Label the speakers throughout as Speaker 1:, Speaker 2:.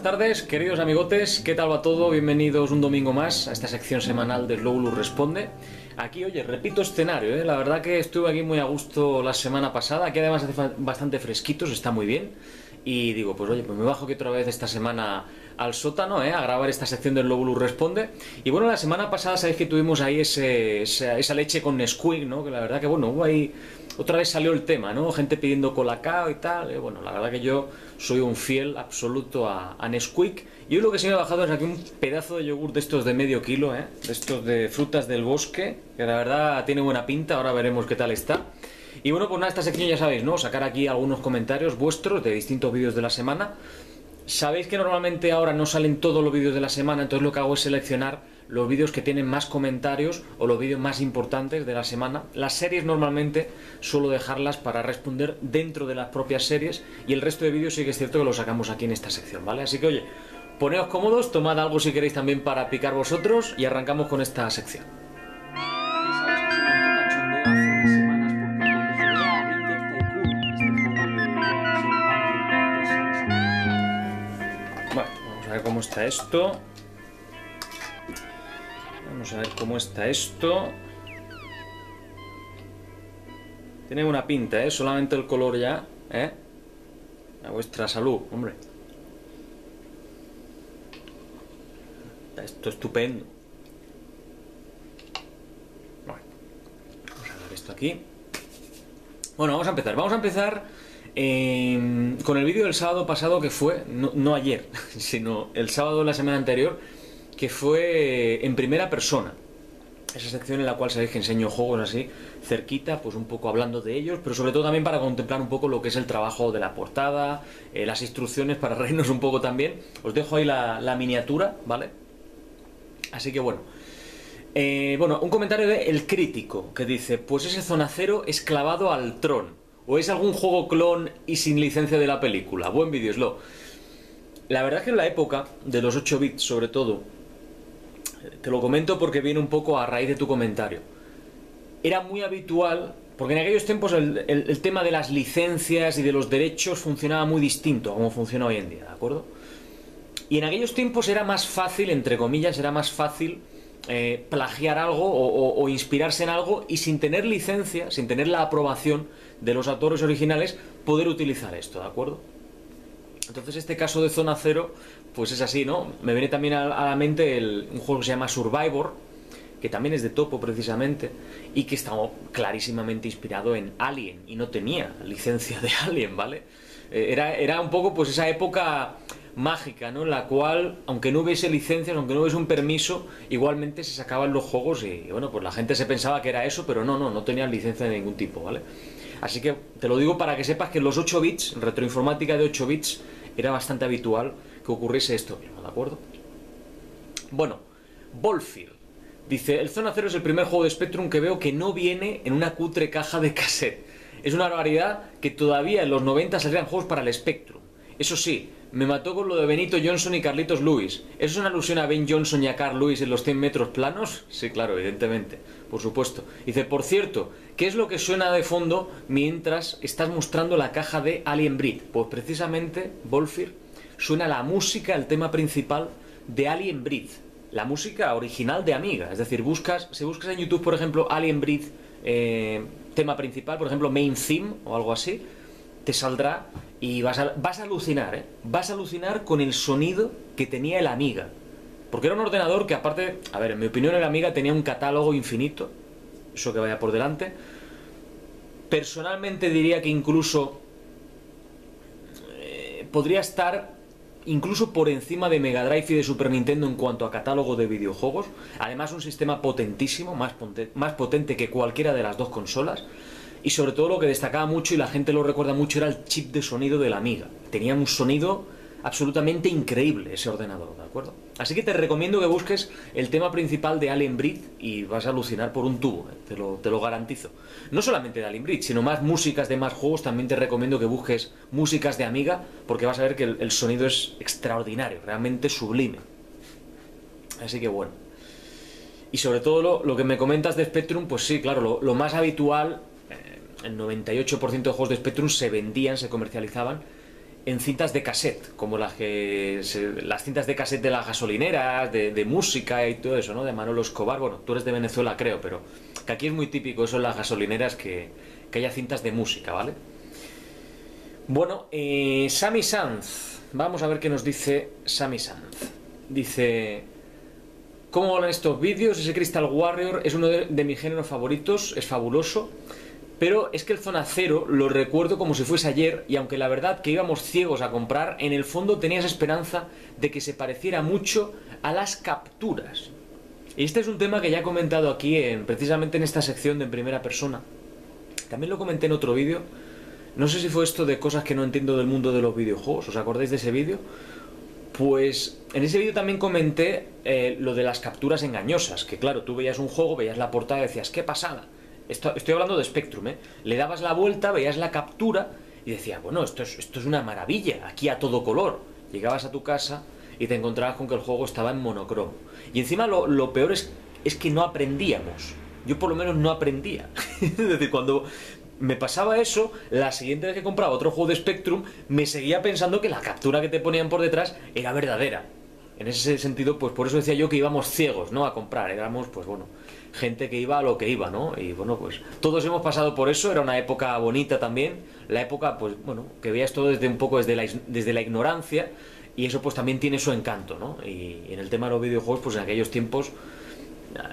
Speaker 1: buenas tardes, queridos amigotes, ¿qué tal va todo? Bienvenidos un domingo más a esta sección semanal de Slowlu Responde. Aquí, oye, repito escenario, ¿eh? la verdad que estuve aquí muy a gusto la semana pasada, aquí además hace bastante fresquitos, está muy bien. Y digo, pues oye, pues me bajo que otra vez esta semana al sótano, ¿eh? a grabar esta sección del Lóbulo Responde. Y bueno, la semana pasada sabéis que tuvimos ahí ese, esa, leche con Nesquik, ¿no? Que la verdad que bueno, hubo ahí... Otra vez salió el tema, ¿no? Gente pidiendo colacao y tal. Y bueno, la verdad que yo soy un fiel absoluto a, a Nesquik. Y hoy lo que se me ha bajado es aquí un pedazo de yogur de estos de medio kilo, ¿eh? De estos de frutas del bosque, que la verdad tiene buena pinta, ahora veremos qué tal está. Y bueno, pues nada, esta sección ya sabéis, ¿no? Sacar aquí algunos comentarios vuestros de distintos vídeos de la semana. Sabéis que normalmente ahora no salen todos los vídeos de la semana, entonces lo que hago es seleccionar los vídeos que tienen más comentarios o los vídeos más importantes de la semana. Las series normalmente suelo dejarlas para responder dentro de las propias series y el resto de vídeos sí que es cierto que lo sacamos aquí en esta sección, ¿vale? Así que oye, poneos cómodos, tomad algo si queréis también para picar vosotros y arrancamos con esta sección. cómo está esto. Vamos a ver cómo está esto. Tiene una pinta, ¿eh? Solamente el color ya, ¿eh? A vuestra salud, hombre. Esto estupendo. Bueno, vamos a dar esto aquí. Bueno, vamos a empezar. Vamos a empezar Em, con el vídeo del sábado pasado que fue, no, ayer, sino el sábado de la semana anterior, que fue en primera persona. Esa sección en la cual sabéis que enseño juegos así, cerquita, pues un poco hablando de ellos, pero sobre todo también para contemplar un poco lo que es el trabajo de la portada, eh, las instrucciones para reírnos un poco también. Os dejo ahí la, miniatura, ¿vale? Así que bueno. Eh, bueno, un comentario de El Crítico, que dice, pues ese Zona Cero es clavado al Tron. ¿O es algún juego clon y sin licencia de la película? Buen vídeo, lo. La verdad es que en la época de los 8 bits, sobre todo, te lo comento porque viene un poco a raíz de tu comentario. Era muy habitual, porque en aquellos tiempos el, tema de las licencias y de los derechos funcionaba muy distinto a como funciona hoy en día, ¿de acuerdo? Y en aquellos tiempos era más fácil, entre comillas, era más fácil eh, plagiar algo o, inspirarse en algo y sin tener licencia, sin tener la aprobación de los autores originales, poder utilizar esto, ¿de acuerdo? Entonces este caso de Zona Cero, pues es así, ¿no? Me viene también a, la mente un juego que se llama Survivor, que también es de topo precisamente, y que está clarísimamente inspirado en Alien, y no tenía licencia de Alien, ¿vale? Eh, era, era un poco pues esa época mágica, ¿no? En la cual, aunque no hubiese licencias, aunque no hubiese un permiso, igualmente se sacaban los juegos y, bueno, pues la gente se pensaba que era eso, pero no, no, no tenían licencia de ningún tipo, ¿vale? Así que te lo digo para que sepas que los 8 bits, retroinformática de 8 bits, era bastante habitual que ocurriese esto ¿de acuerdo? Bueno, Bolfield. Dice, el Zona Cero es el primer juego de Spectrum que veo que no viene en una cutre caja de cassette. Es una barbaridad que todavía en los 90 salían juegos para el Spectrum. Eso sí, me mató con lo de Benito Johnson y Carlitos Lewis. ¿Eso es una alusión a Ben Johnson y a Carl Lewis en los 100 metros planos? Sí, claro, evidentemente, por supuesto. Dice, por cierto, ¿qué es lo que suena de fondo mientras estás mostrando la caja de Alien Breed? Pues precisamente, Bolfir, suena la música, el tema principal de Alien Breed. La música original de Amiga. Es decir, buscas, si buscas en YouTube, por ejemplo, Alien Breed, eh, tema principal, por ejemplo, Main Theme o algo así, te saldrá y vas a, vas a alucinar, ¿eh? Vas a alucinar con el sonido que tenía el Amiga. Porque era un ordenador que aparte, a ver, en mi opinión el Amiga tenía un catálogo infinito, eso que vaya por delante. Personalmente diría que incluso eh, podría estar incluso por encima de Mega Drive y de Super Nintendo en cuanto a catálogo de videojuegos. Además un sistema potentísimo, más, potente que cualquiera de las dos consolas. Y sobre todo lo que destacaba mucho y la gente lo recuerda mucho era el chip de sonido de la Amiga. Tenía un sonido absolutamente increíble ese ordenador, ¿de acuerdo? Así que te recomiendo que busques el tema principal de Alien Breed y vas a alucinar por un tubo, ¿eh? te, lo, te, lo, garantizo. No solamente de Alien Breed, sino más músicas de más juegos, también te recomiendo que busques músicas de Amiga porque vas a ver que el, sonido es extraordinario, realmente sublime. Así que bueno. Y sobre todo lo, que me comentas de Spectrum, pues sí, claro, lo más habitual el 98% de juegos de Spectrum se vendían, se comercializaban en cintas de cassette, como las que las cintas de cassette de las gasolineras, de, música y todo eso, ¿no? De Manolo Escobar. Bueno, tú eres de Venezuela, creo, pero que aquí es muy típico eso en las gasolineras que, que haya cintas de música, ¿vale? Bueno, eh, Sammy Sanz. Vamos a ver qué nos dice Sammy Sanz. Dice... ¿Cómo van estos vídeos? Ese Crystal Warrior es uno de mis géneros favoritos, es fabuloso. Pero es que el Zona Cero lo recuerdo como si fuese ayer y aunque la verdad que íbamos ciegos a comprar, en el fondo tenías esperanza de que se pareciera mucho a las capturas. Y este es un tema que ya he comentado aquí en, precisamente en esta sección de en primera persona. También lo comenté en otro vídeo. No sé si fue esto de cosas que no entiendo del mundo de los videojuegos. ¿Os acordáis de ese vídeo? Pues en ese vídeo también comenté eh, lo de las capturas engañosas. Que claro, tú veías un juego, veías la portada y decías, ¡qué pasada! Estoy hablando de Spectrum, ¿eh? Le dabas la vuelta, veías la captura y decías, bueno, esto es, una maravilla, aquí a todo color. Llegabas a tu casa y te encontrabas con que el juego estaba en monocromo. Y encima lo, peor es, es que no aprendíamos. Yo por lo menos no aprendía. es decir, cuando me pasaba eso, la siguiente vez que compraba otro juego de Spectrum, me seguía pensando que la captura que te ponían por detrás era verdadera. En ese sentido, pues por eso decía yo que íbamos ciegos, ¿no? A comprar. Éramos, pues bueno, gente que iba a lo que iba, ¿no? Y bueno, pues todos hemos pasado por eso, era una época bonita también, la época, pues bueno, que veías todo desde un poco desde la, desde la ignorancia y eso pues también tiene su encanto, ¿no? Y, en el tema de los videojuegos, pues en aquellos tiempos,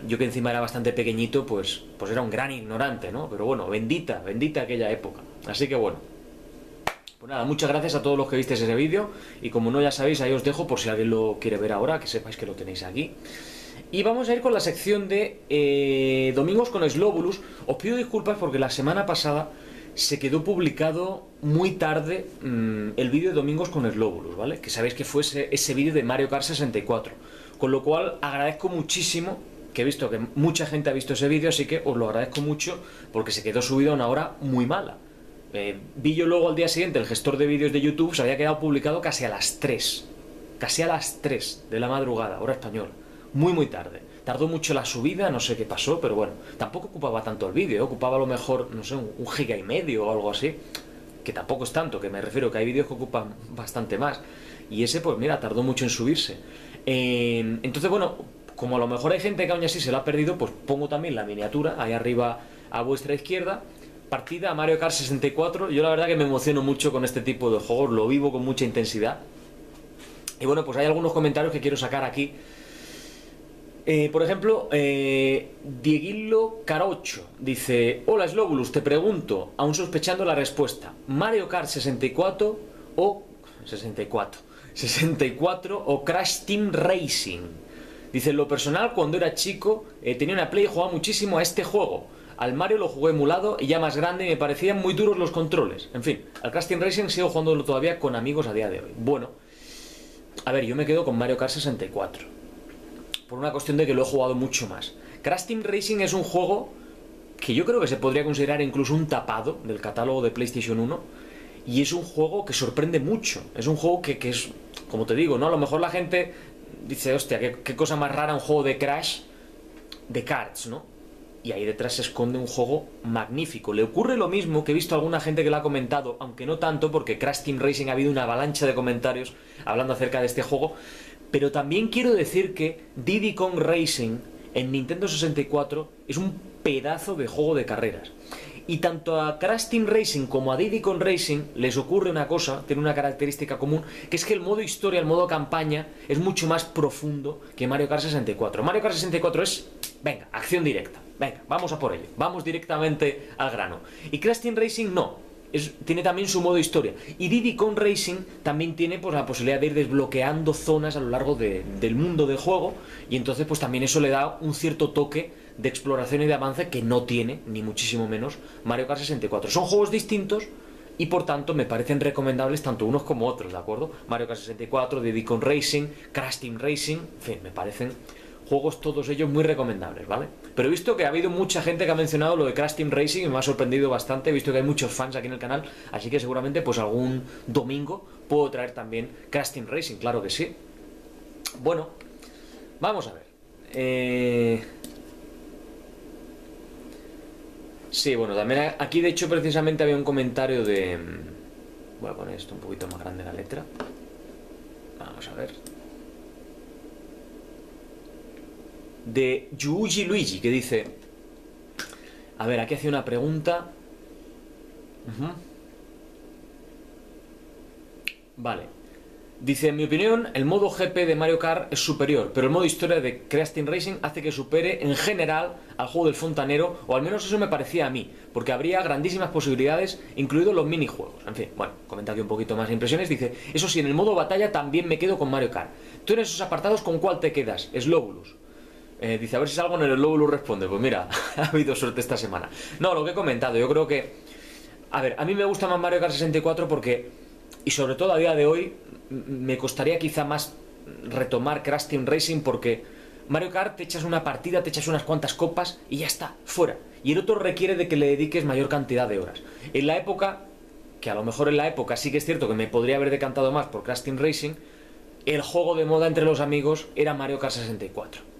Speaker 1: yo que encima era bastante pequeñito, pues, pues era un gran ignorante, ¿no? Pero bueno, bendita, bendita aquella época. Así que bueno. Pues nada, muchas gracias a todos los que visteis ese vídeo y como no ya sabéis, ahí os dejo por si alguien lo quiere ver ahora, que sepáis que lo tenéis aquí. Y vamos a ir con la sección de eh, Domingos con Slobulus. Os pido disculpas porque la semana pasada se quedó publicado muy tarde mm, el vídeo de Domingos con Slobulus, ¿vale? Que sabéis que fue ese, vídeo de Mario Kart 64. Con lo cual agradezco muchísimo que he visto que mucha gente ha visto ese vídeo, así que os lo agradezco mucho porque se quedó subido a una hora muy mala. Eh, vi yo luego al día siguiente el gestor de vídeos de YouTube, se había quedado publicado casi a las 3. Casi a las 3 de la madrugada, hora española muy muy tarde. Tardó mucho la subida, no sé qué pasó, pero bueno, tampoco ocupaba tanto el vídeo, ocupaba a lo mejor, no sé, un, giga y medio o algo así, que tampoco es tanto, que me refiero que hay vídeos que ocupan bastante más. Y ese, pues mira, tardó mucho en subirse. entonces, bueno, como a lo mejor hay gente que aún así se lo ha perdido, pues pongo también la miniatura ahí arriba a vuestra izquierda. Partida Mario Kart 64. Yo la verdad que me emociono mucho con este tipo de juegos, lo vivo con mucha intensidad. Y bueno, pues hay algunos comentarios que quiero sacar aquí eh, por ejemplo, eh, Dieguillo Carocho dice: Hola Slobulus, te pregunto, aún sospechando la respuesta, ¿Mario Kart 64 o 64? 64 o Crash Team Racing. Dice, lo personal, cuando era chico, eh, tenía una Play y jugaba muchísimo a este juego. Al Mario lo jugué emulado y ya más grande y me parecían muy duros los controles. En fin, al Crash Team Racing sigo jugándolo todavía con amigos a día de hoy. Bueno, a ver, yo me quedo con Mario Kart 64 por una cuestión de que lo he jugado mucho más. Crash Team Racing es un juego que yo creo que se podría considerar incluso un tapado del catálogo de PlayStation 1 y es un juego que sorprende mucho. Es un juego que, es, como te digo, ¿no? A lo mejor la gente dice, hostia, qué, cosa más rara un juego de Crash de cards, ¿no? Y ahí detrás se esconde un juego magnífico. Le ocurre lo mismo que he visto a alguna gente que lo ha comentado, aunque no tanto, porque Crash Team Racing ha habido una avalancha de comentarios hablando acerca de este juego, pero también quiero decir que Diddy Kong Racing en Nintendo 64 es un pedazo de juego de carreras. Y tanto a Crash Team Racing como a Diddy Kong Racing les ocurre una cosa, tiene una característica común, que es que el modo historia, el modo campaña, es mucho más profundo que Mario Kart 64. Mario Kart 64 es, venga, acción directa, venga, vamos a por ello, vamos directamente al grano. Y Crash Racing no, tiene también su modo historia. Y Diddy Kong Racing también tiene pues, la posibilidad de ir desbloqueando zonas a lo largo del mundo del juego. Y entonces pues también eso le da un cierto toque de exploración y de avance que no tiene, ni muchísimo menos, Mario Kart 64. Son juegos distintos y por tanto me parecen recomendables tanto unos como otros, ¿de acuerdo? Mario Kart 64, Diddy Kong Racing, Crash Team Racing, en fin, me parecen juegos todos ellos muy recomendables, ¿vale? Pero he visto que ha habido mucha gente que ha mencionado lo de Crash Team Racing y me ha sorprendido bastante, he visto que hay muchos fans aquí en el canal, así que seguramente pues algún domingo puedo traer también Crash Team Racing, claro que sí. Bueno, vamos a ver. Eh... Sí, bueno, también aquí de hecho precisamente había un comentario de Voy a poner esto un poquito más grande la letra. Vamos a ver. De Yuji Luigi, que dice... A ver, aquí hace una pregunta. Vale. Dice, en mi opinión, el modo GP de Mario Kart es superior, pero el modo historia de Crash Racing hace que supere en general al juego del fontanero, o al menos eso me parecía a mí, porque habría grandísimas posibilidades, incluidos los minijuegos. En fin, bueno, comenta aquí un poquito más impresiones. Dice, eso sí, en el modo batalla también me quedo con Mario Kart. Tú en esos apartados, ¿con cuál te quedas? Slobulus. Eh, dice, a ver si salgo en el Slobulus responde. Pues mira, ha habido suerte esta semana. No, lo que he comentado, yo creo que... A ver, a mí me gusta más Mario Kart 64 porque, y sobre todo a día de hoy, me costaría quizá más retomar Crash Team Racing porque Mario Kart te echas una partida, te echas unas cuantas copas y ya está, fuera. Y el otro requiere de que le dediques mayor cantidad de horas. En la época, que a lo mejor en la época sí que es cierto que me podría haber decantado más por Crash Team Racing, el juego de moda entre los amigos era Mario Kart 64.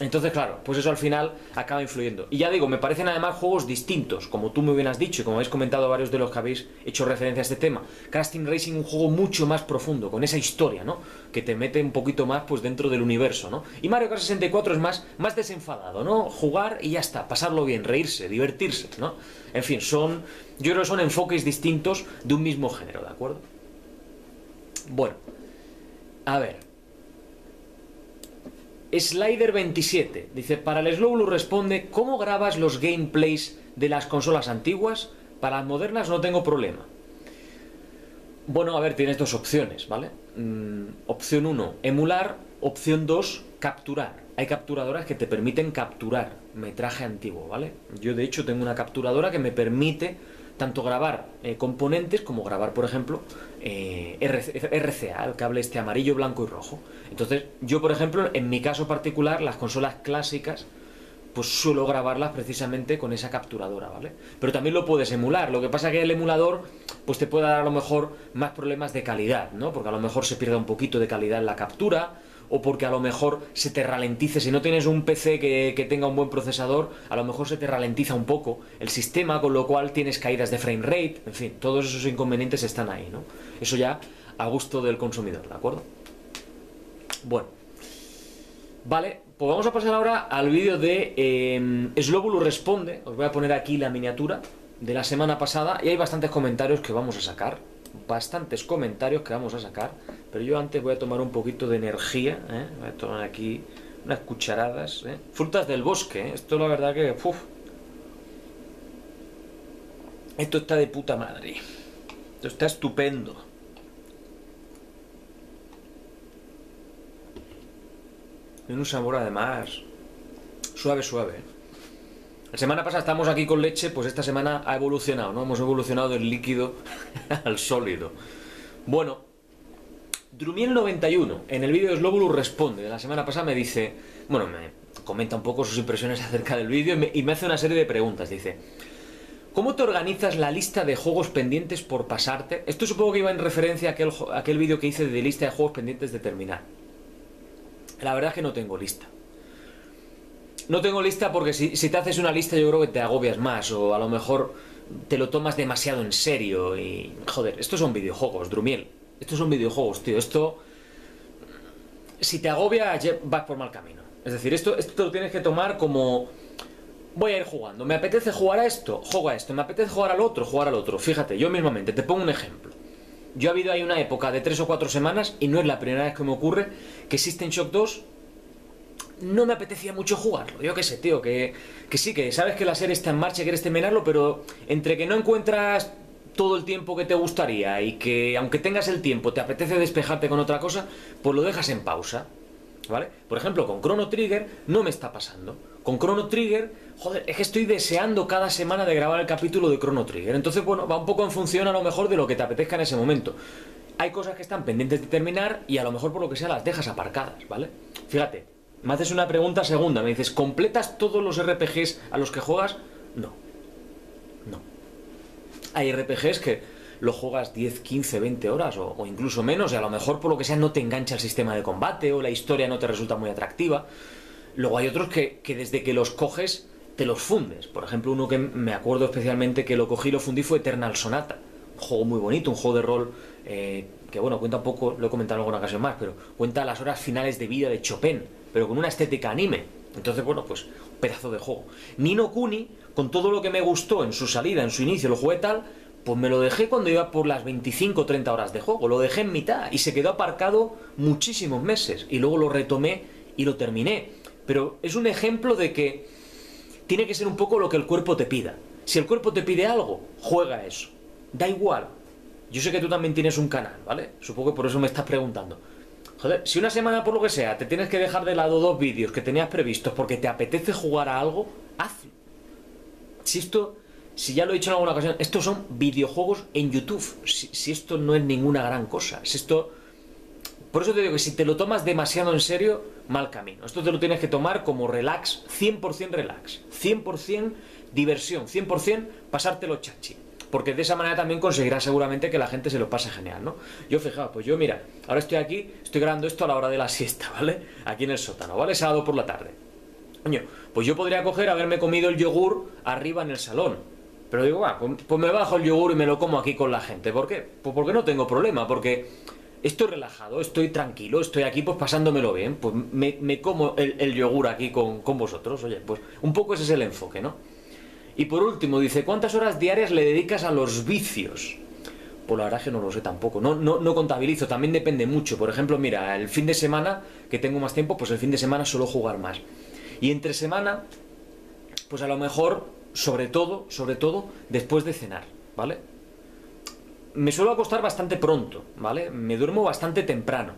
Speaker 1: Entonces, claro, pues eso al final acaba influyendo. Y ya digo, me parecen además juegos distintos, como tú me bien has dicho y como habéis comentado varios de los que habéis hecho referencia a este tema. Team Racing un juego mucho más profundo, con esa historia, ¿no? Que te mete un poquito más pues dentro del universo, ¿no? Y Mario Kart 64 es más, más desenfadado, ¿no? Jugar y ya está, pasarlo bien, reírse, divertirse, ¿no? En fin, son, yo creo que son enfoques distintos de un mismo género, ¿de acuerdo? Bueno, a ver, Slider27 dice, para el Slowblue responde, ¿cómo grabas los gameplays de las consolas antiguas? Para las modernas no tengo problema. Bueno, a ver, tienes dos opciones, ¿vale? Mm, opción 1, emular. Opción 2, capturar. Hay capturadoras que te permiten capturar metraje antiguo, ¿vale? Yo de hecho tengo una capturadora que me permite tanto grabar eh, componentes como grabar, por ejemplo, eh, RCA, el cable este amarillo, blanco y rojo. Entonces, yo, por ejemplo, en mi caso particular, las consolas clásicas, pues suelo grabarlas precisamente con esa capturadora, ¿vale? Pero también lo puedes emular. Lo que pasa es que el emulador, pues te puede dar a lo mejor más problemas de calidad, ¿no? Porque a lo mejor se pierde un poquito de calidad en la captura o porque a lo mejor se te ralentice. Si no tienes un PC que, tenga un buen procesador, a lo mejor se te ralentiza un poco el sistema, con lo cual tienes caídas de frame rate, en fin, todos esos inconvenientes están ahí, ¿no? Eso ya a gusto del consumidor, ¿de acuerdo? Bueno, vale, pues vamos a pasar ahora al vídeo de eh, Responde. Os voy a poner aquí la miniatura de la semana pasada y hay bastantes comentarios que vamos a sacar bastantes comentarios que vamos a sacar, pero yo antes voy a tomar un poquito de energía, ¿eh? voy a tomar aquí unas cucharadas, ¿eh? frutas del bosque, ¿eh? esto la verdad que... esto está de puta madre, esto está estupendo. Tiene un sabor además suave, suave. La semana pasada estábamos aquí con leche, pues esta semana ha evolucionado, ¿no? Hemos evolucionado del líquido al sólido. Bueno, Drumiel91, en el vídeo de responde, de la semana pasada me dice, bueno, me comenta un poco sus impresiones acerca del vídeo y me, hace una serie de preguntas. Dice, ¿cómo te organizas la lista de juegos pendientes por pasarte? Esto supongo que iba en referencia a aquel vídeo que hice de lista de juegos pendientes de terminar. La verdad es que no tengo lista. No tengo lista porque si, te haces una lista yo creo que te agobias más o a lo mejor te lo tomas demasiado en serio y... Joder, estos son videojuegos, Drumiel. Estos son videojuegos, tío. Esto... Si te agobia, vas por mal camino. Es decir, esto, esto lo tienes que tomar como... Voy a ir jugando. ¿Me apetece jugar a esto? Juego a esto. ¿Me apetece jugar al otro? Jugar al otro. Fíjate, yo mismamente, te pongo un ejemplo. Yo ha habido ahí una época de 3 o 4 semanas, y no es la primera vez que me ocurre, que System Shock 2 no me apetecía mucho jugarlo. Yo qué sé, tío, que, que sí, que sabes que la serie está en marcha y quieres terminarlo, pero entre que no encuentras todo el tiempo que te gustaría y que aunque tengas el tiempo te apetece despejarte con otra cosa, pues lo dejas en pausa. ¿Vale? Por ejemplo, con Chrono Trigger no me está pasando. Con Chrono Trigger, joder, es que estoy deseando cada semana de grabar el capítulo de Chrono Trigger. Entonces, bueno, va un poco en función a lo mejor de lo que te apetezca en ese momento. Hay cosas que están pendientes de terminar y a lo mejor por lo que sea las dejas aparcadas, ¿vale? Fíjate, me haces una pregunta segunda, me dices, ¿completas todos los RPGs a los que juegas? No. No. Hay RPGs que lo juegas 10, 15, 20 horas o, incluso menos y a lo mejor por lo que sea no te engancha el sistema de combate o la historia no te resulta muy atractiva. Luego hay otros que, que desde que los coges te los fundes. Por ejemplo, uno que me acuerdo especialmente que lo cogí y lo fundí fue Eternal Sonata. un juego muy bonito, un juego de rol eh, que, bueno, cuenta un poco, lo he comentado en alguna ocasión más, pero cuenta las horas finales de vida de Chopin, pero con una estética anime. Entonces, bueno, pues un pedazo de juego. Nino Kuni, con todo lo que me gustó en su salida, en su inicio, lo jugué tal, pues me lo dejé cuando iba por las 25 o 30 horas de juego, lo dejé en mitad y se quedó aparcado muchísimos meses y luego lo retomé y lo terminé. Pero es un ejemplo de que tiene que ser un poco lo que el cuerpo te pida. Si el cuerpo te pide algo, juega eso. Da igual. Yo sé que tú también tienes un canal, ¿vale? Supongo que por eso me estás preguntando. Joder, si una semana por lo que sea te tienes que dejar de lado dos vídeos que tenías previstos porque te apetece jugar a algo, hazlo. Si esto si ya lo he dicho en alguna ocasión, estos son videojuegos en YouTube. Si, esto no es ninguna gran cosa. Si esto. Por eso te digo que si te lo tomas demasiado en serio, mal camino. Esto te lo tienes que tomar como relax, 100% relax, 100% diversión, 100% pasártelo chachi. Porque de esa manera también conseguirás seguramente que la gente se lo pase genial, ¿no? Yo, fijaos, pues yo, mira, ahora estoy aquí, estoy grabando esto a la hora de la siesta, ¿vale? Aquí en el sótano, ¿vale? Sábado por la tarde. Coño, pues yo podría coger, haberme comido el yogur arriba en el salón pero digo, va, pues, me bajo el yogur y me lo como aquí con la gente. ¿Por qué? Pues porque no tengo problema, porque estoy relajado, estoy tranquilo, estoy aquí pues pasándomelo bien. Pues me, como el, yogur aquí con, vosotros. Oye, pues un poco ese es el enfoque, ¿no? Y por último, dice, ¿cuántas horas diarias le dedicas a los vicios? Pues la verdad que no lo sé tampoco, no, no, no, contabilizo, también depende mucho. Por ejemplo, mira, el fin de semana, que tengo más tiempo, pues el fin de semana suelo jugar más. Y entre semana, pues a lo mejor sobre todo, sobre todo, después de cenar, ¿vale? Me suelo acostar bastante pronto, ¿vale? Me duermo bastante temprano.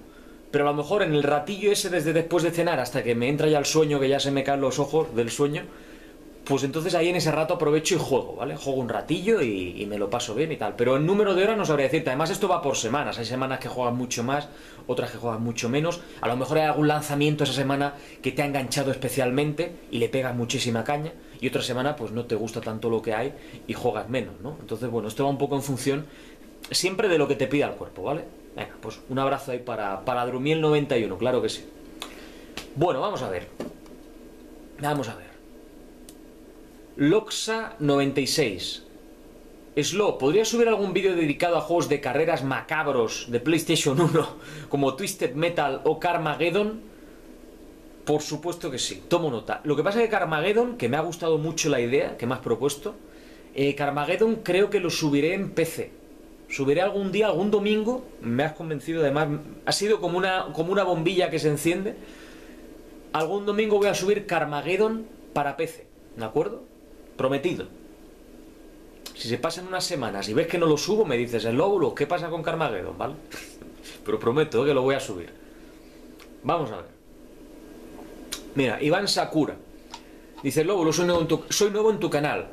Speaker 1: Pero a lo mejor en el ratillo ese desde después de cenar hasta que me entra ya el sueño, que ya se me caen los ojos del sueño, pues entonces ahí en ese rato aprovecho y juego, ¿vale? Juego un ratillo y, me lo paso bien y tal. Pero el número de horas no sabría decirte. Además, esto va por semanas. Hay semanas que juegas mucho más, otras que juegas mucho menos. A lo mejor hay algún lanzamiento esa semana que te ha enganchado especialmente y le pegas muchísima caña. Y otra semana, pues no te gusta tanto lo que hay y juegas menos, ¿no? Entonces, bueno, esto va un poco en función siempre de lo que te pida el cuerpo, ¿vale? Venga, pues un abrazo ahí para, para Drumiel 91, claro que sí. Bueno, vamos a ver. Vamos a ver. Loxa96. Slow, ¿podría subir algún vídeo dedicado a juegos de carreras macabros de PlayStation 1 como Twisted Metal o Carmageddon? Por supuesto que sí, tomo nota. Lo que pasa es que Carmageddon, que me ha gustado mucho la idea que me has propuesto, eh, Carmageddon creo que lo subiré en PC. Subiré algún día, algún domingo, me has convencido además, ha sido como una, como una bombilla que se enciende. Algún domingo voy a subir Carmageddon para PC, ¿de acuerdo? Prometido. Si se pasan unas semanas y ves que no lo subo, me dices, el lóbulo, ¿qué pasa con Carmageddon? ¿Vale? Pero prometo que lo voy a subir. Vamos a ver. Mira, Iván Sakura. Dice, Lóbulo, soy nuevo en tu, soy nuevo en tu canal.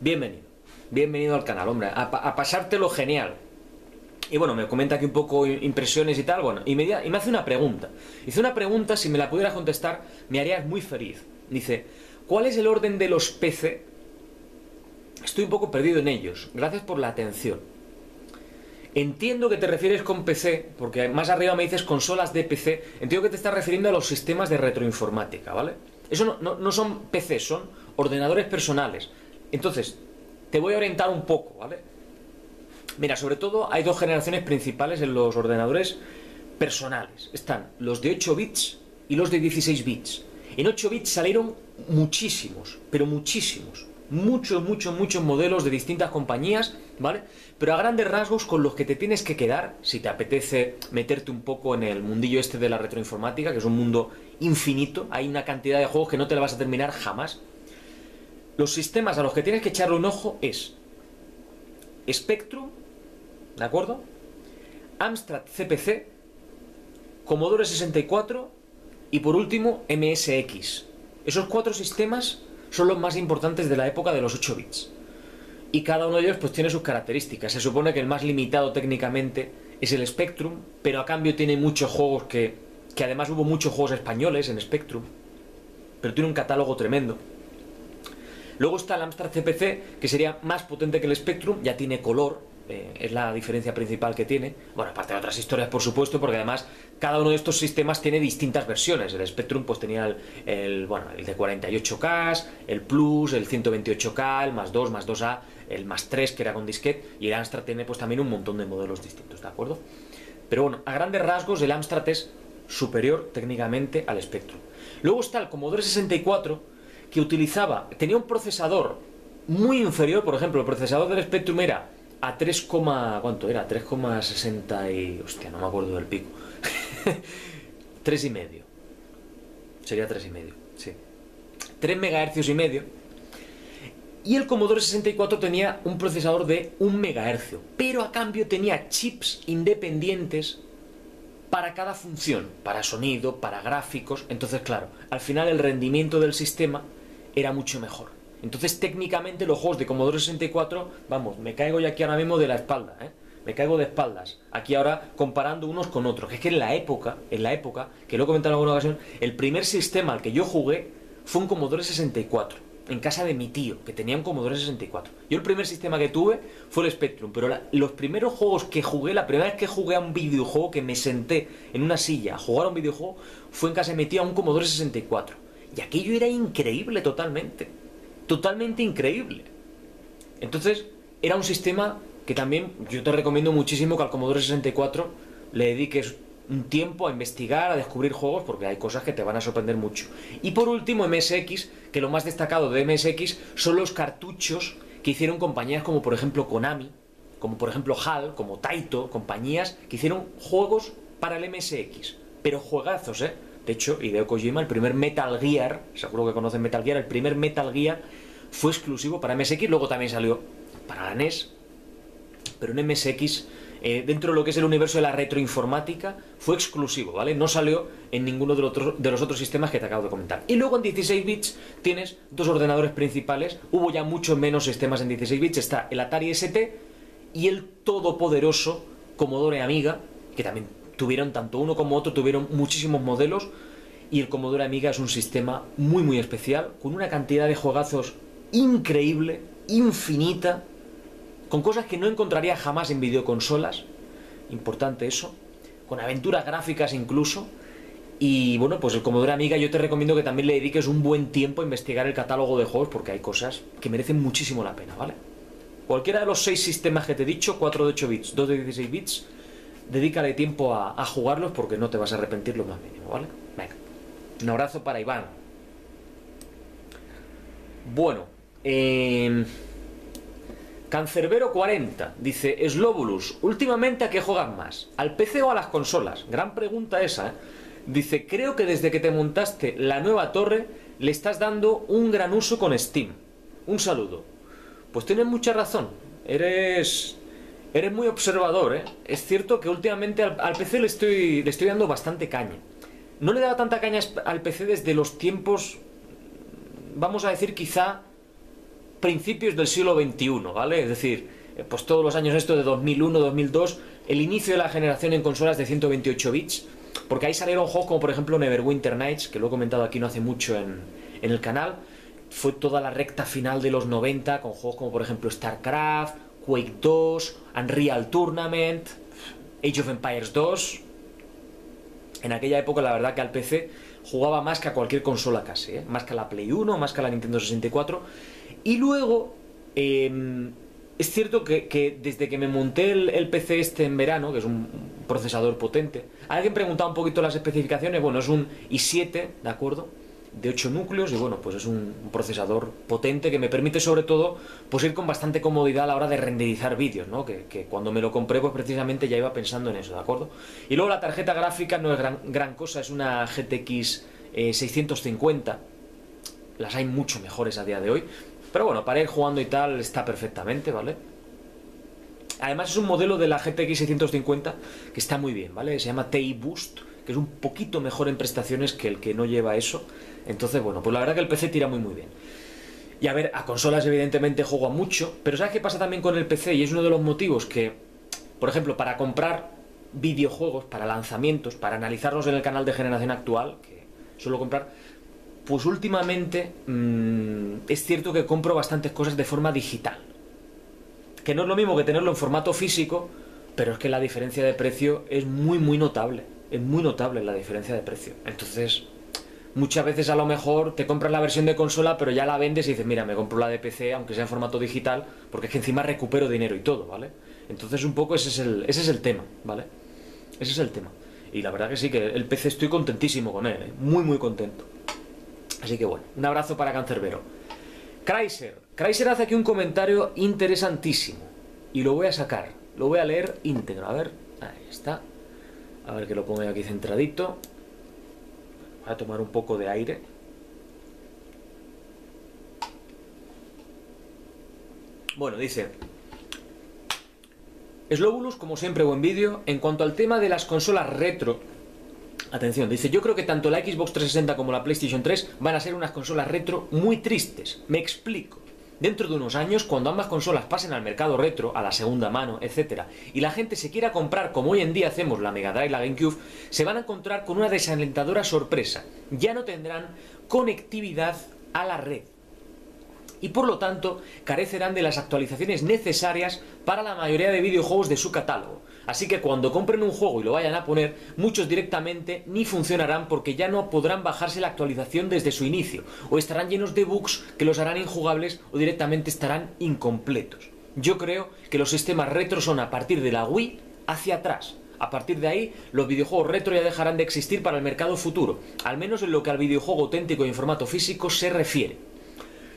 Speaker 1: Bienvenido. Bienvenido al canal, hombre. A, a pasártelo genial. Y bueno, me comenta aquí un poco impresiones y tal. Bueno, y me, hace una pregunta. Dice una pregunta, si me la pudieras contestar, me harías muy feliz. Dice, ¿cuál es el orden de los PC Estoy un poco perdido en ellos. Gracias por la atención. Entiendo que te refieres con PC, porque más arriba me dices consolas de PC. Entiendo que te estás refiriendo a los sistemas de retroinformática, ¿vale? Eso no, son PC, son ordenadores personales. Entonces, te voy a orientar un poco, ¿vale? Mira, sobre todo hay dos generaciones principales en los ordenadores personales. Están los de 8 bits y los de 16 bits. En 8 bits salieron muchísimos, pero muchísimos muchos, muchos, muchos modelos de distintas compañías, ¿vale? Pero a grandes rasgos con los que te tienes que quedar, si te apetece meterte un poco en el mundillo este de la retroinformática, que es un mundo infinito, hay una cantidad de juegos que no te la vas a terminar jamás. Los sistemas a los que tienes que echarle un ojo es Spectrum, ¿de acuerdo? Amstrad CPC, Commodore 64 y por último MSX. Esos cuatro sistemas son los más importantes de la época de los 8 bits. Y cada uno de ellos pues tiene sus características. Se supone que el más limitado técnicamente es el Spectrum, pero a cambio tiene muchos juegos que, que además hubo muchos juegos españoles en Spectrum, pero tiene un catálogo tremendo. Luego está el Amstrad CPC, que sería más potente que el Spectrum, ya tiene color, eh, es la diferencia principal que tiene. Bueno, aparte de otras historias, por supuesto, porque además cada uno de estos sistemas tiene distintas versiones. El Spectrum pues tenía el, bueno, el de 48K, el Plus, el 128K, el más 2, más 2A, el más 3 que era con disquete y el Amstrad tiene pues también un montón de modelos distintos, ¿de acuerdo? Pero bueno, a grandes rasgos el Amstrad es superior técnicamente al Spectrum. Luego está el Commodore 64 que utilizaba, tenía un procesador muy inferior, por ejemplo, el procesador del Spectrum era a 3, ¿cuánto era? 3,60 y... hostia, no me acuerdo del pico. 3 y medio. Sería 3 y medio, sí. 3 MHz y medio. Y el Commodore 64 tenía un procesador de 1 MHz, pero a cambio tenía chips independientes para cada función, para sonido, para gráficos. Entonces, claro, al final el rendimiento del sistema era mucho mejor. Entonces, técnicamente, los juegos de Commodore 64, vamos, me caigo ya aquí ahora mismo de la espalda, ¿eh? Me caigo de espaldas. Aquí ahora comparando unos con otros. Es que en la época, en la época, que lo he comentado en alguna ocasión, el primer sistema al que yo jugué fue un Commodore 64. En casa de mi tío, que tenía un Commodore 64. Yo el primer sistema que tuve fue el Spectrum, pero los primeros juegos que jugué, la primera vez que jugué a un videojuego, que me senté en una silla a jugar a un videojuego, fue en casa de mi tío a un Commodore 64. Y aquello era increíble totalmente totalmente increíble. Entonces, era un sistema que también yo te recomiendo muchísimo que al Commodore 64 le dediques un tiempo a investigar, a descubrir juegos, porque hay cosas que te van a sorprender mucho. Y por último, MSX, que lo más destacado de MSX son los cartuchos que hicieron compañías como por ejemplo Konami, como por ejemplo HAL, como Taito, compañías que hicieron juegos para el MSX, pero juegazos, ¿eh? De hecho, Hideo Kojima, el primer Metal Gear, seguro que conocen Metal Gear, el primer Metal Gear fue exclusivo para MSX, luego también salió para la NES, pero en MSX, eh, dentro de lo que es el universo de la retroinformática, fue exclusivo, ¿vale? No salió en ninguno de los, otros sistemas que te acabo de comentar. Y luego en 16 bits tienes dos ordenadores principales, hubo ya mucho menos sistemas en 16 bits, está el Atari ST y el todopoderoso Commodore Amiga, que también tuvieron tanto uno como otro, tuvieron muchísimos modelos y el Commodore Amiga es un sistema muy muy especial, con una cantidad de juegazos increíble, infinita, con cosas que no encontraría jamás en videoconsolas, importante eso, con aventuras gráficas incluso, y bueno, pues el Commodore Amiga yo te recomiendo que también le dediques un buen tiempo a investigar el catálogo de juegos porque hay cosas que merecen muchísimo la pena, ¿vale? Cualquiera de los seis sistemas que te he dicho, 4 de 8 bits, 2 de 16 bits, dedícale tiempo a, jugarlos porque no te vas a arrepentir lo más mínimo, ¿vale? Venga. Un abrazo para Iván. Bueno, eh, Cancerbero 40 dice: Slobulus, últimamente a qué juegas más? ¿Al PC o a las consolas? Gran pregunta esa, ¿eh? Dice: Creo que desde que te montaste la nueva torre le estás dando un gran uso con Steam. Un saludo. Pues tienes mucha razón. Eres Eres muy observador, ¿eh? Es cierto que últimamente al, PC le estoy, le estoy dando bastante caña. No le daba tanta caña al PC desde los tiempos, vamos a decir quizá principios del siglo XXI, ¿vale? Es decir, eh, pues todos los años esto de 2001, 2002, el inicio de la generación en consolas de 128 bits, porque ahí salieron juegos como por ejemplo Neverwinter Nights, que lo he comentado aquí no hace mucho en, en el canal, fue toda la recta final de los 90 con juegos como por ejemplo StarCraft, Quake 2, Unreal Tournament, Age of Empires 2. En aquella época la verdad que al PC jugaba más que a cualquier consola casi, ¿eh? más que a la Play 1, más que a la Nintendo 64. Y luego, em, es cierto que, desde que me monté el, PC este en verano, que es un procesador potente, alguien preguntaba un poquito las especificaciones, bueno, es un i7, ¿de acuerdo? de 8 núcleos y bueno, pues es un procesador potente que me permite sobre todo pues ir con bastante comodidad a la hora de renderizar vídeos, ¿no? Que, cuando me lo compré pues precisamente ya iba pensando en eso, ¿de acuerdo? Y luego la tarjeta gráfica no es gran, gran cosa, es una GTX 650, eh, las hay mucho mejores a día de hoy, pero bueno, para ir jugando y tal está perfectamente, ¿vale? Además es un modelo de la GTX 650 que está muy bien, ¿vale? Se llama TI Boost, que es un poquito mejor en prestaciones que el que no lleva eso. Entonces, bueno, pues la verdad que el PC tira muy muy bien. Y a ver, a consolas evidentemente juego mucho, pero ¿sabes qué pasa también con el PC? Y es uno de los motivos que, por ejemplo, para comprar videojuegos, para lanzamientos, para analizarlos en el canal de generación actual, que suelo comprar, pues últimamente mm, es cierto que compro bastantes cosas de forma digital. que no es lo mismo que tenerlo en formato físico, pero es que la diferencia de precio es muy, muy notable. Es muy notable la diferencia de precio. Entonces, muchas veces a lo mejor te compras la versión de consola, pero ya la vendes y dices, mira, me compro la de PC, aunque sea en formato digital, porque es que encima recupero dinero y todo, ¿vale? Entonces, un poco ese es el, ese es el tema, ¿vale? Ese es el tema. Y la verdad que sí, que el PC estoy contentísimo con él, ¿eh? muy, muy contento. Así que bueno, un abrazo para Cancerbero. Chrysler. Chrysler hace aquí un comentario interesantísimo. Y lo voy a sacar. Lo voy a leer íntegro. A ver, ahí está. A ver que lo pongo aquí centradito. Voy a tomar un poco de aire. Bueno, dice... Slobulus, como siempre, buen vídeo. En cuanto al tema de las consolas retro, atención, dice, yo creo que tanto la Xbox 360 como la PlayStation 3 van a ser unas consolas retro muy tristes. Me explico. Dentro de unos años, cuando ambas consolas pasen al mercado retro, a la segunda mano, etc., y la gente se quiera comprar, como hoy en día hacemos la Mega Drive y la GameCube, se van a encontrar con una desalentadora sorpresa. Ya no tendrán conectividad a la red y por lo tanto carecerán de las actualizaciones necesarias para la mayoría de videojuegos de su catálogo. Así que cuando compren un juego y lo vayan a poner, muchos directamente ni funcionarán porque ya no podrán bajarse la actualización desde su inicio, o estarán llenos de bugs que los harán injugables o directamente estarán incompletos. Yo creo que los sistemas retro son a partir de la Wii hacia atrás. A partir de ahí, los videojuegos retro ya dejarán de existir para el mercado futuro, al menos en lo que al videojuego auténtico y en formato físico se refiere.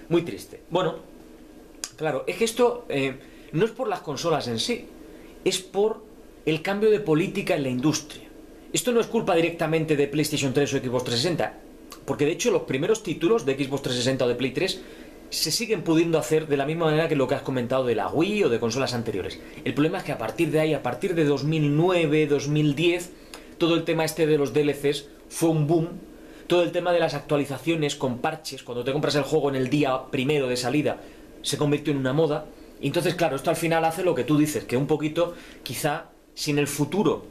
Speaker 1: Muy triste. Bueno, claro, es que esto eh, no es por las consolas en sí, es por el cambio de política en la industria. Esto no es culpa directamente de PlayStation 3 o Xbox 360, porque de hecho los primeros títulos de Xbox 360 o de Play 3 se siguen pudiendo hacer de la misma manera que lo que has comentado de la Wii o de consolas anteriores. El problema es que a partir de ahí, a partir de 2009, 2010, todo el tema este de los DLCs fue un boom todo el tema de las actualizaciones con parches, cuando te compras el juego en el día primero de salida, se convirtió en una moda. Entonces, claro, esto al final hace lo que tú dices, que un poquito, quizá, si en el futuro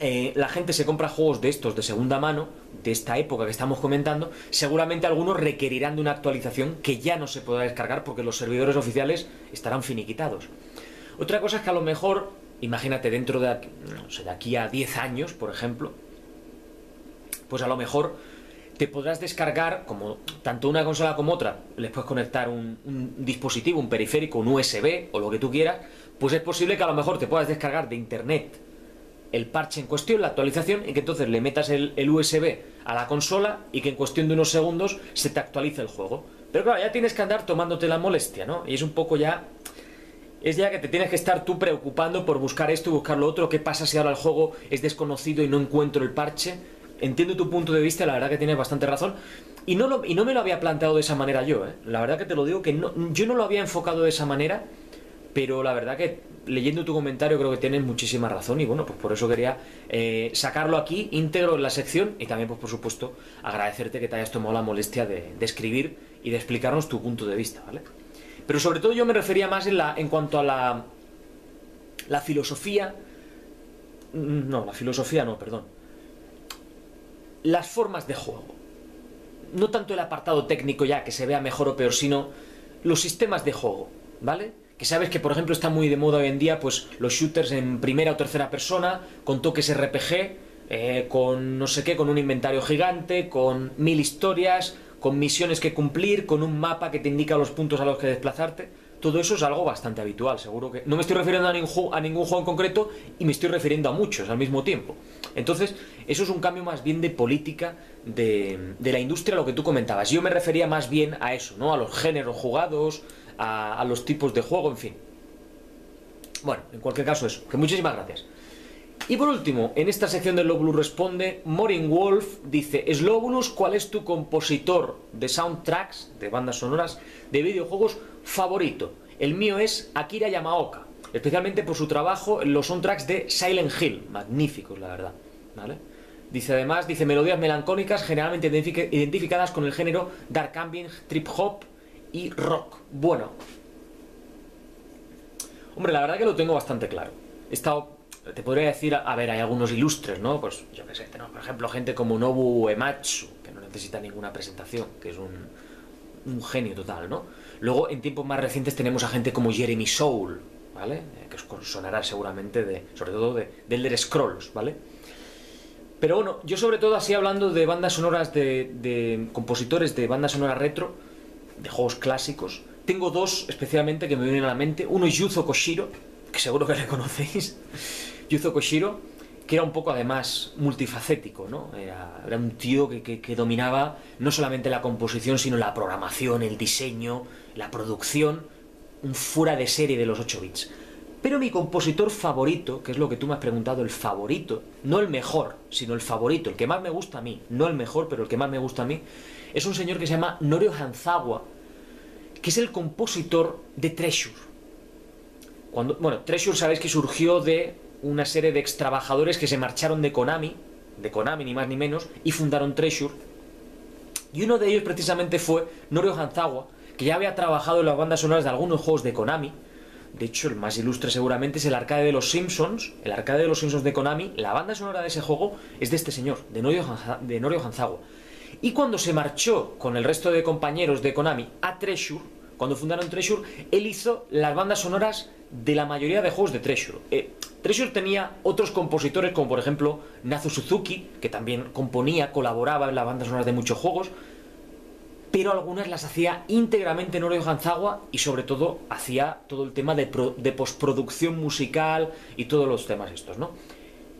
Speaker 1: eh, la gente se compra juegos de estos de segunda mano, de esta época que estamos comentando, seguramente algunos requerirán de una actualización que ya no se podrá descargar porque los servidores oficiales estarán finiquitados. Otra cosa es que a lo mejor, imagínate dentro de, no sé, de aquí a 10 años, por ejemplo, pues a lo mejor te podrás descargar, como tanto una consola como otra, les puedes conectar un, dispositivo, un periférico, un USB o lo que tú quieras, pues es posible que a lo mejor te puedas descargar de internet el parche en cuestión, la actualización, y que entonces le metas el, el, USB a la consola y que en cuestión de unos segundos se te actualice el juego. Pero claro, ya tienes que andar tomándote la molestia, ¿no? Y es un poco ya... Es ya que te tienes que estar tú preocupando por buscar esto y buscar lo otro. ¿Qué pasa si ahora el juego es desconocido y no encuentro el parche? entiendo tu punto de vista, la verdad que tienes bastante razón. Y no, y no me lo había planteado de esa manera yo, ¿eh? La verdad que te lo digo que no, yo no lo había enfocado de esa manera, pero la verdad que leyendo tu comentario creo que tienes muchísima razón y bueno, pues por eso quería eh, sacarlo aquí, íntegro en la sección y también pues por supuesto agradecerte que te hayas tomado la molestia de, escribir y de explicarnos tu punto de vista, ¿vale? Pero sobre todo yo me refería más en, la, en cuanto a la, la filosofía... No, la filosofía no, perdón las formas de juego. No tanto el apartado técnico ya que se vea mejor o peor, sino los sistemas de juego, ¿vale? Que sabes que, por ejemplo, está muy de moda hoy en día, pues los shooters en primera o tercera persona, con toques RPG, eh, con no sé qué, con un inventario gigante, con mil historias, con misiones que cumplir, con un mapa que te indica los puntos a los que desplazarte. Todo eso es algo bastante habitual, seguro que... No me estoy refiriendo a ningún, a ningún juego en concreto y me estoy refiriendo a muchos al mismo tiempo. Entonces, eso es un cambio más bien de política de, la industria, lo que tú comentabas. Yo me refería más bien a eso, ¿no? A los géneros jugados, a, los tipos de juego, en fin. Bueno, en cualquier caso eso. Que muchísimas gracias. Y por último, en esta sección de Lobulus responde, Morin Wolf dice, Slobulus, ¿cuál es tu compositor de soundtracks, de bandas sonoras, de videojuegos favorito? El mío es Akira Yamaoka, especialmente por su trabajo en los soundtracks de Silent Hill, magníficos la verdad. Dice además, dice melodías melancólicas generalmente identificadas con el género dark ambient, trip hop y rock. Bueno, hombre, la verdad que lo tengo bastante claro. He estado te podría decir, a ver, hay algunos ilustres, ¿no? Pues yo qué sé, tenemos por ejemplo gente como Nobu Ematsu, que no necesita ninguna presentación, que es un, un genio total, ¿no? Luego, en tiempos más recientes tenemos a gente como Jeremy Soule, ¿vale? Eh, que os sonará seguramente de, sobre todo de, de Elder Scrolls, ¿vale? Pero bueno, yo sobre todo así hablando de bandas sonoras de, de compositores de bandas sonoras retro, de juegos clásicos, tengo dos especialmente que me vienen a la mente. Uno es Yuzo Koshiro, que seguro que le conocéis. Yuzo Koshiro, que era un poco además multifacético, ¿no? Era, un tío que, que, que, dominaba no solamente la composición, sino la programación, el diseño, la producción, un fuera de serie de los 8 bits. Pero mi compositor favorito, que es lo que tú me has preguntado, el favorito, no el mejor, sino el favorito, el que más me gusta a mí, no el mejor, pero el que más me gusta a mí, es un señor que se llama Norio Hanzawa, que es el compositor de Treasure. Bueno, Treasure sabéis que surgió de una serie de ex trabajadores que se marcharon de Konami, de Konami ni más ni menos, y fundaron Treasure. Y uno de ellos precisamente fue Norio Hanzawa, que ya había trabajado en las bandas sonoras de algunos juegos de Konami. De hecho, el más ilustre seguramente es el arcade de los Simpsons, el arcade de los Simpsons de Konami. La banda sonora de ese juego es de este señor, de Norio, de Norio Hanzawa. Y cuando se marchó con el resto de compañeros de Konami a Treasure, cuando fundaron Treasure, él hizo las bandas sonoras de la mayoría de juegos de Treasure. Eh, Treasure tenía otros compositores, como por ejemplo Nazu Suzuki, que también componía, colaboraba en las bandas sonoras de muchos juegos, pero algunas las hacía íntegramente Norio Hanzawa y sobre todo hacía todo el tema de, pro, de postproducción musical y todos los temas estos, ¿no?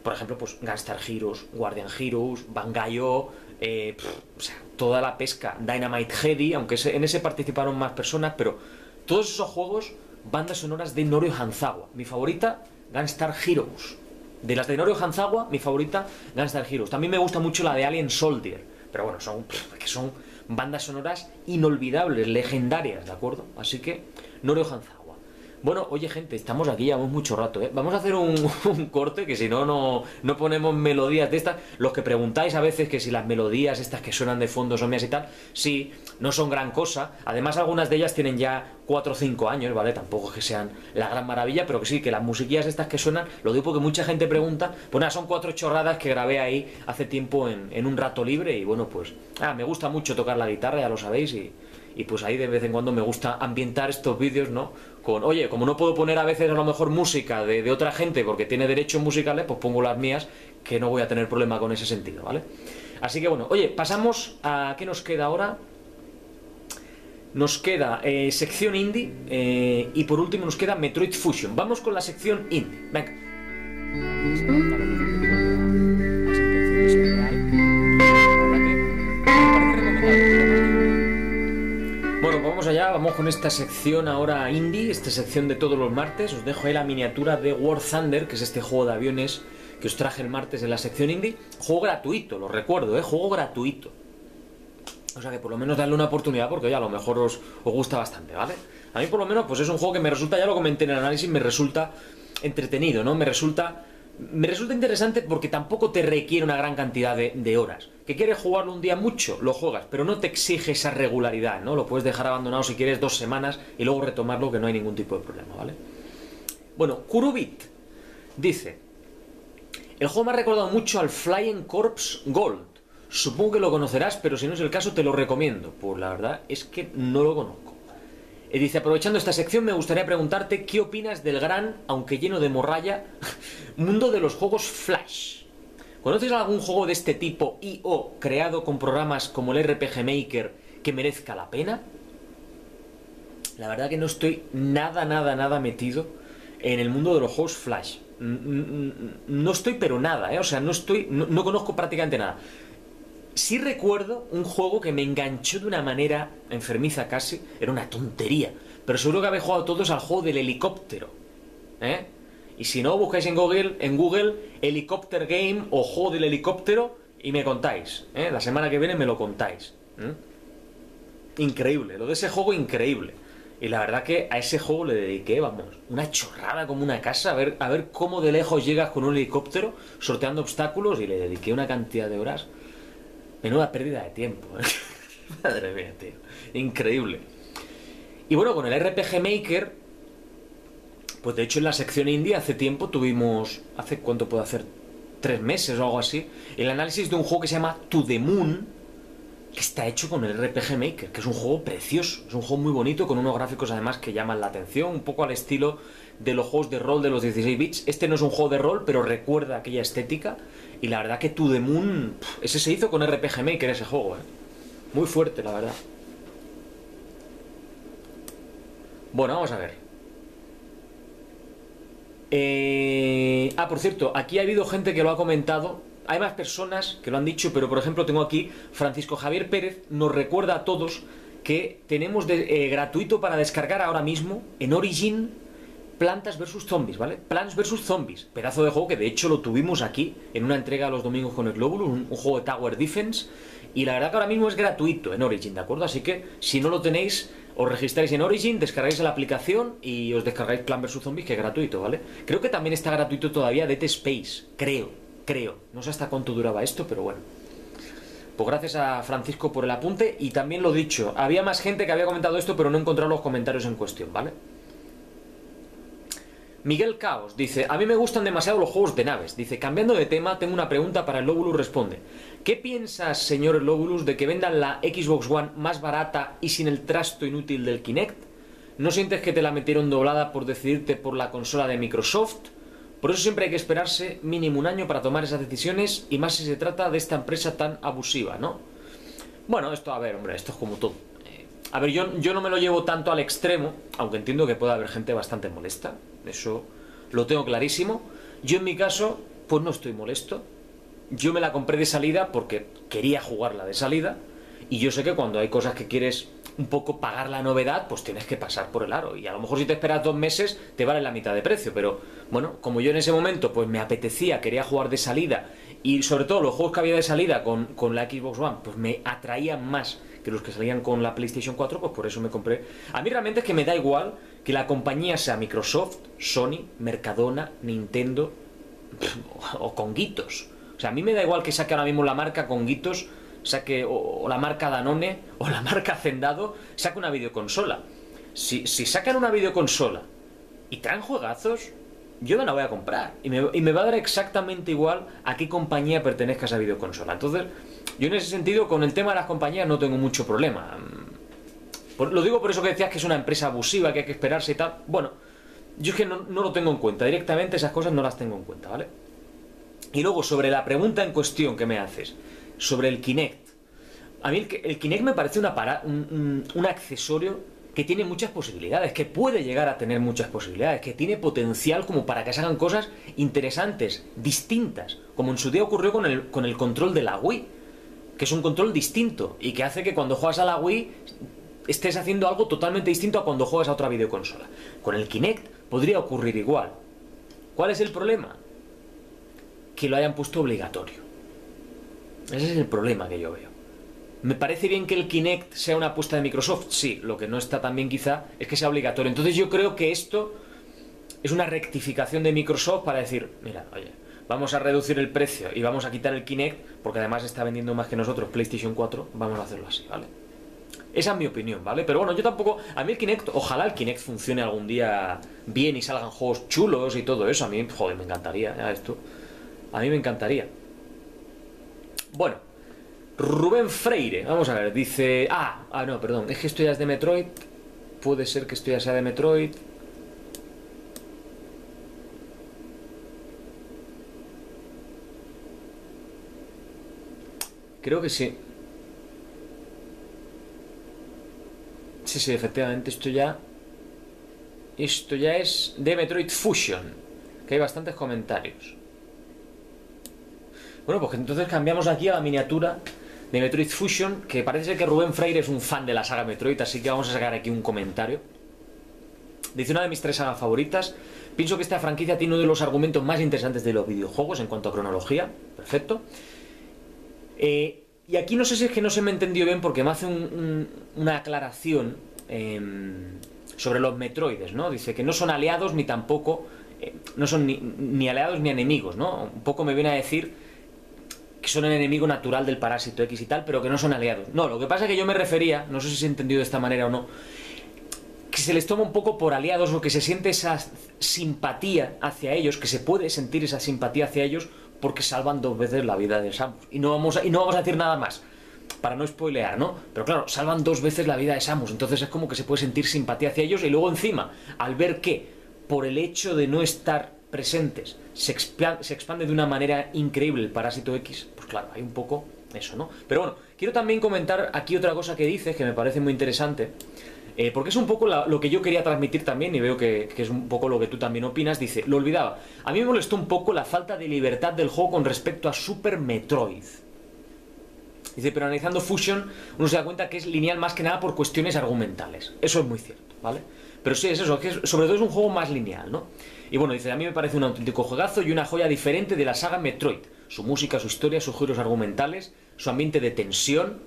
Speaker 1: Por ejemplo, pues Gunstar Heroes, Guardian Heroes, Bangayo, eh, o sea, toda la pesca, Dynamite Heady, aunque en ese participaron más personas, pero todos esos juegos, bandas sonoras de Norio Hanzawa. Mi favorita, Gunstar Heroes. De las de Norio Hanzawa, mi favorita, Gunstar Heroes. También me gusta mucho la de Alien Soldier, pero bueno, son, que son bandas sonoras inolvidables, legendarias, ¿de acuerdo? Así que, Norio Hanzawa. Bueno, oye gente, estamos aquí, llevamos mucho rato, ¿eh? Vamos a hacer un, corte, que si no, no, no ponemos melodías de estas. Los que preguntáis a veces que si las melodías estas que suenan de fondo son mías y tal, sí, no son gran cosa. Además, algunas de ellas tienen ya 4 o 5 años, ¿vale? Tampoco es que sean la gran maravilla, pero que sí, que las musiquillas estas que suenan, lo digo porque mucha gente pregunta, pues nada, son cuatro chorradas que grabé ahí hace tiempo en, en un rato libre y bueno, pues, ah, me gusta mucho tocar la guitarra, ya lo sabéis, y, y pues ahí de vez en cuando me gusta ambientar estos vídeos, ¿no? Con, oye, como no puedo poner a veces a lo mejor música de, otra gente porque tiene derechos musicales, pues pongo las mías, que no voy a tener problema con ese sentido, ¿vale? Así que bueno, oye, pasamos a qué nos queda ahora. Nos queda eh, sección indie eh, y por último nos queda Metroid Fusion. Vamos con la sección indie. Venga. Vamos allá, vamos con esta sección ahora indie, esta sección de todos los martes. Os dejo ahí la miniatura de War Thunder, que es este juego de aviones que os traje el martes en la sección indie. Juego gratuito, lo recuerdo, ¿eh? Juego gratuito. O sea que por lo menos darle una oportunidad porque ya a lo mejor os, os gusta bastante, ¿vale? A mí por lo menos pues es un juego que me resulta, ya lo comenté en el análisis, me resulta entretenido, ¿no? Me resulta me resulta interesante porque tampoco te requiere una gran cantidad de, de, horas. Que quieres jugarlo un día mucho, lo juegas, pero no te exige esa regularidad, ¿no? Lo puedes dejar abandonado si quieres dos semanas y luego retomarlo, que no hay ningún tipo de problema, ¿vale? Bueno, Kurubit dice: El juego me ha recordado mucho al Flying Corps Gold. Supongo que lo conocerás, pero si no es el caso, te lo recomiendo. Pues la verdad es que no lo conozco. Y dice, aprovechando esta sección, me gustaría preguntarte qué opinas del gran, aunque lleno de morralla, mundo de los juegos Flash. ¿Conoces algún juego de este tipo y o creado con programas como el RPG Maker que merezca la pena? La verdad que no estoy nada, nada, nada metido en el mundo de los juegos Flash. No estoy pero nada, ¿eh? O sea, no estoy, no, no conozco prácticamente nada. Sí recuerdo un juego que me enganchó de una manera enfermiza casi, era una tontería, pero seguro que habéis jugado todos al juego del helicóptero. ¿Eh? Y si no, buscáis en Google, en Google Helicopter Game o juego del helicóptero y me contáis. ¿eh? La semana que viene me lo contáis. Increíble, lo de ese juego increíble. Y la verdad que a ese juego le dediqué, vamos, una chorrada como una casa, a ver, a ver cómo de lejos llegas con un helicóptero sorteando obstáculos y le dediqué una cantidad de horas. Menuda pérdida de tiempo. ¿eh? Madre mía, tío. Increíble. Y bueno, con el RPG Maker, pues de hecho en la sección indie hace tiempo tuvimos, hace cuánto puedo hacer, tres meses o algo así, el análisis de un juego que se llama To The Moon, que está hecho con el RPG Maker, que es un juego precioso, es un juego muy bonito, con unos gráficos además que llaman la atención, un poco al estilo de los juegos de rol de los 16 bits. Este no es un juego de rol, pero recuerda aquella estética, y la verdad que To The Moon, ese se hizo con RPG Maker ese juego, ¿eh? Muy fuerte, la verdad. Bueno, vamos a ver. Eh, ah, por cierto, aquí ha habido gente que lo ha comentado. Hay más personas que lo han dicho, pero por ejemplo tengo aquí Francisco Javier Pérez nos recuerda a todos que tenemos eh, gratuito para descargar ahora mismo en Origin Plantas vs Zombies, ¿vale? Plants vs Zombies, pedazo de juego que de hecho lo tuvimos aquí en una entrega los domingos con el Globulus, un juego de Tower Defense y la verdad que ahora mismo es gratuito en Origin, ¿de acuerdo? Así que si no lo tenéis os registráis en Origin, descargáis la aplicación y os descargáis Plan vs Zombies, que es gratuito, ¿vale? Creo que también está gratuito todavía Dead Space, creo, creo. No sé hasta cuánto duraba esto, pero bueno. Pues gracias a Francisco por el apunte y también lo dicho, había más gente que había comentado esto, pero no he encontrado los comentarios en cuestión, ¿vale? Miguel Caos dice, a mí me gustan demasiado los juegos de naves. Dice, cambiando de tema, tengo una pregunta para el Lobulus Responde. ¿Qué piensas, señor Lobulus, de que vendan la Xbox One más barata y sin el trasto inútil del Kinect? ¿No sientes que te la metieron doblada por decidirte por la consola de Microsoft? Por eso siempre hay que esperarse mínimo un año para tomar esas decisiones y más si se trata de esta empresa tan abusiva, ¿no? Bueno, esto, a ver, hombre, esto es como todo. A ver, yo, yo no me lo llevo tanto al extremo, aunque entiendo que puede haber gente bastante molesta, eso lo tengo clarísimo. Yo en mi caso, pues no estoy molesto. Yo me la compré de salida porque quería jugarla de salida, y yo sé que cuando hay cosas que quieres un poco pagar la novedad, pues tienes que pasar por el aro. Y a lo mejor si te esperas dos meses, te vale la mitad de precio. Pero bueno, como yo en ese momento, pues me apetecía, quería jugar de salida, y sobre todo los juegos que había de salida con, con la Xbox One, pues me atraían más que los que salían con la PlayStation 4, pues por eso me compré. A mí realmente es que me da igual que la compañía sea Microsoft, Sony, Mercadona, Nintendo o Conguitos. O sea, a mí me da igual que saque ahora mismo la marca Conguitos, saque o, la marca Danone o la marca Hacendado, saque una videoconsola. Si, si sacan una videoconsola y traen juegazos, yo me la voy a comprar. Y me, y me, va a dar exactamente igual a qué compañía pertenezca esa videoconsola. Entonces, yo en ese sentido, con el tema de las compañías no tengo mucho problema. Lo digo por eso que decías que es una empresa abusiva, que hay que esperarse y tal. Bueno, yo es que no, lo tengo en cuenta. Directamente esas cosas no las tengo en cuenta, ¿vale? Y luego, sobre la pregunta en cuestión que me haces, sobre el Kinect. A mí el, Kinect me parece una para, un, un, un accesorio que tiene muchas posibilidades, que puede llegar a tener muchas posibilidades, que tiene potencial como para que se hagan cosas interesantes, distintas, como en su día ocurrió con el, con el control de la Wii que es un control distinto y que hace que cuando juegas a la Wii estés haciendo algo totalmente distinto a cuando juegas a otra videoconsola. Con el Kinect podría ocurrir igual. ¿Cuál es el problema? Que lo hayan puesto obligatorio. Ese es el problema que yo veo. ¿Me parece bien que el Kinect sea una apuesta de Microsoft? Sí, lo que no está tan bien quizá es que sea obligatorio. Entonces yo creo que esto es una rectificación de Microsoft para decir, mira, oye, vamos a reducir el precio y vamos a quitar el Kinect, porque además está vendiendo más que nosotros PlayStation 4, vamos a hacerlo así, ¿vale? Esa es mi opinión, ¿vale? Pero bueno, yo tampoco... A mí el Kinect, ojalá el Kinect funcione algún día bien y salgan juegos chulos y todo eso. A mí, joder, me encantaría esto. A mí me encantaría. Bueno, Rubén Freire, vamos a ver, dice... Ah, ah, no, perdón, es que esto ya es de Metroid. Puede ser que esto ya sea de Metroid. Creo que sí. Sí, sí, efectivamente, esto ya... Esto ya es de Metroid Fusion, que hay bastantes comentarios. Bueno, pues entonces cambiamos aquí a la miniatura de Metroid Fusion, que parece ser que Rubén Freire es un fan de la saga Metroid, así que vamos a sacar aquí un comentario. Dice una de mis tres sagas favoritas. Pienso que esta franquicia tiene uno de los argumentos más interesantes de los videojuegos en cuanto a cronología. Perfecto. Eh, y aquí no sé si es que no se me entendió bien porque me hace un, un, una aclaración eh, sobre los Metroides, ¿no? Dice que no son aliados ni tampoco, eh, no son ni, ni, aliados ni enemigos, ¿no? Un poco me viene a decir que son el enemigo natural del parásito X y tal, pero que no son aliados. No, lo que pasa es que yo me refería, no sé si se ha entendido de esta manera o no, que se les toma un poco por aliados o que se siente esa simpatía hacia ellos, que se puede sentir esa simpatía hacia ellos porque salvan dos veces la vida de Samus. Y no vamos a, y no vamos a decir nada más. para no spoilear, ¿no? Pero claro, salvan dos veces la vida de Samus, entonces es como que se puede sentir simpatía hacia ellos y luego encima, al ver que por el hecho de no estar presentes se, se expande de una manera increíble el parásito X, pues claro, hay un poco eso, ¿no? Pero bueno, quiero también comentar aquí otra cosa que dices que me parece muy interesante. Eh, porque es un poco lo que yo quería transmitir también, y veo que, es un poco lo que tú también opinas. Dice, lo olvidaba. A mí me molestó un poco la falta de libertad del juego con respecto a Super Metroid. Dice, pero analizando Fusion, uno se da cuenta que es lineal más que nada por cuestiones argumentales. Eso es muy cierto, ¿vale? Pero sí, es eso, que sobre todo es un juego más lineal, ¿no? Y bueno, dice, a mí me parece un auténtico juegazo y una joya diferente de la saga Metroid. Su música, su historia, sus giros argumentales, su ambiente de tensión.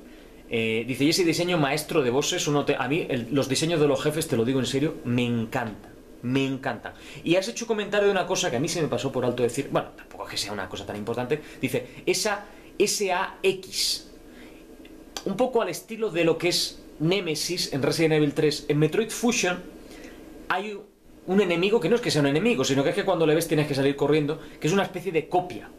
Speaker 1: Eh, dice, y ese diseño maestro de bosses, uno a mí los diseños de los jefes, te lo digo en serio, me encantan. Me encantan. Y has hecho comentario de una cosa que a mí se me pasó por alto decir, bueno, tampoco es que sea una cosa tan importante. Dice, esa SAX, un poco al estilo de lo que es Nemesis en Resident Evil 3. En Metroid Fusion hay un enemigo que no es que sea un enemigo, sino que es que cuando le ves tienes que salir corriendo, que es una especie de copia,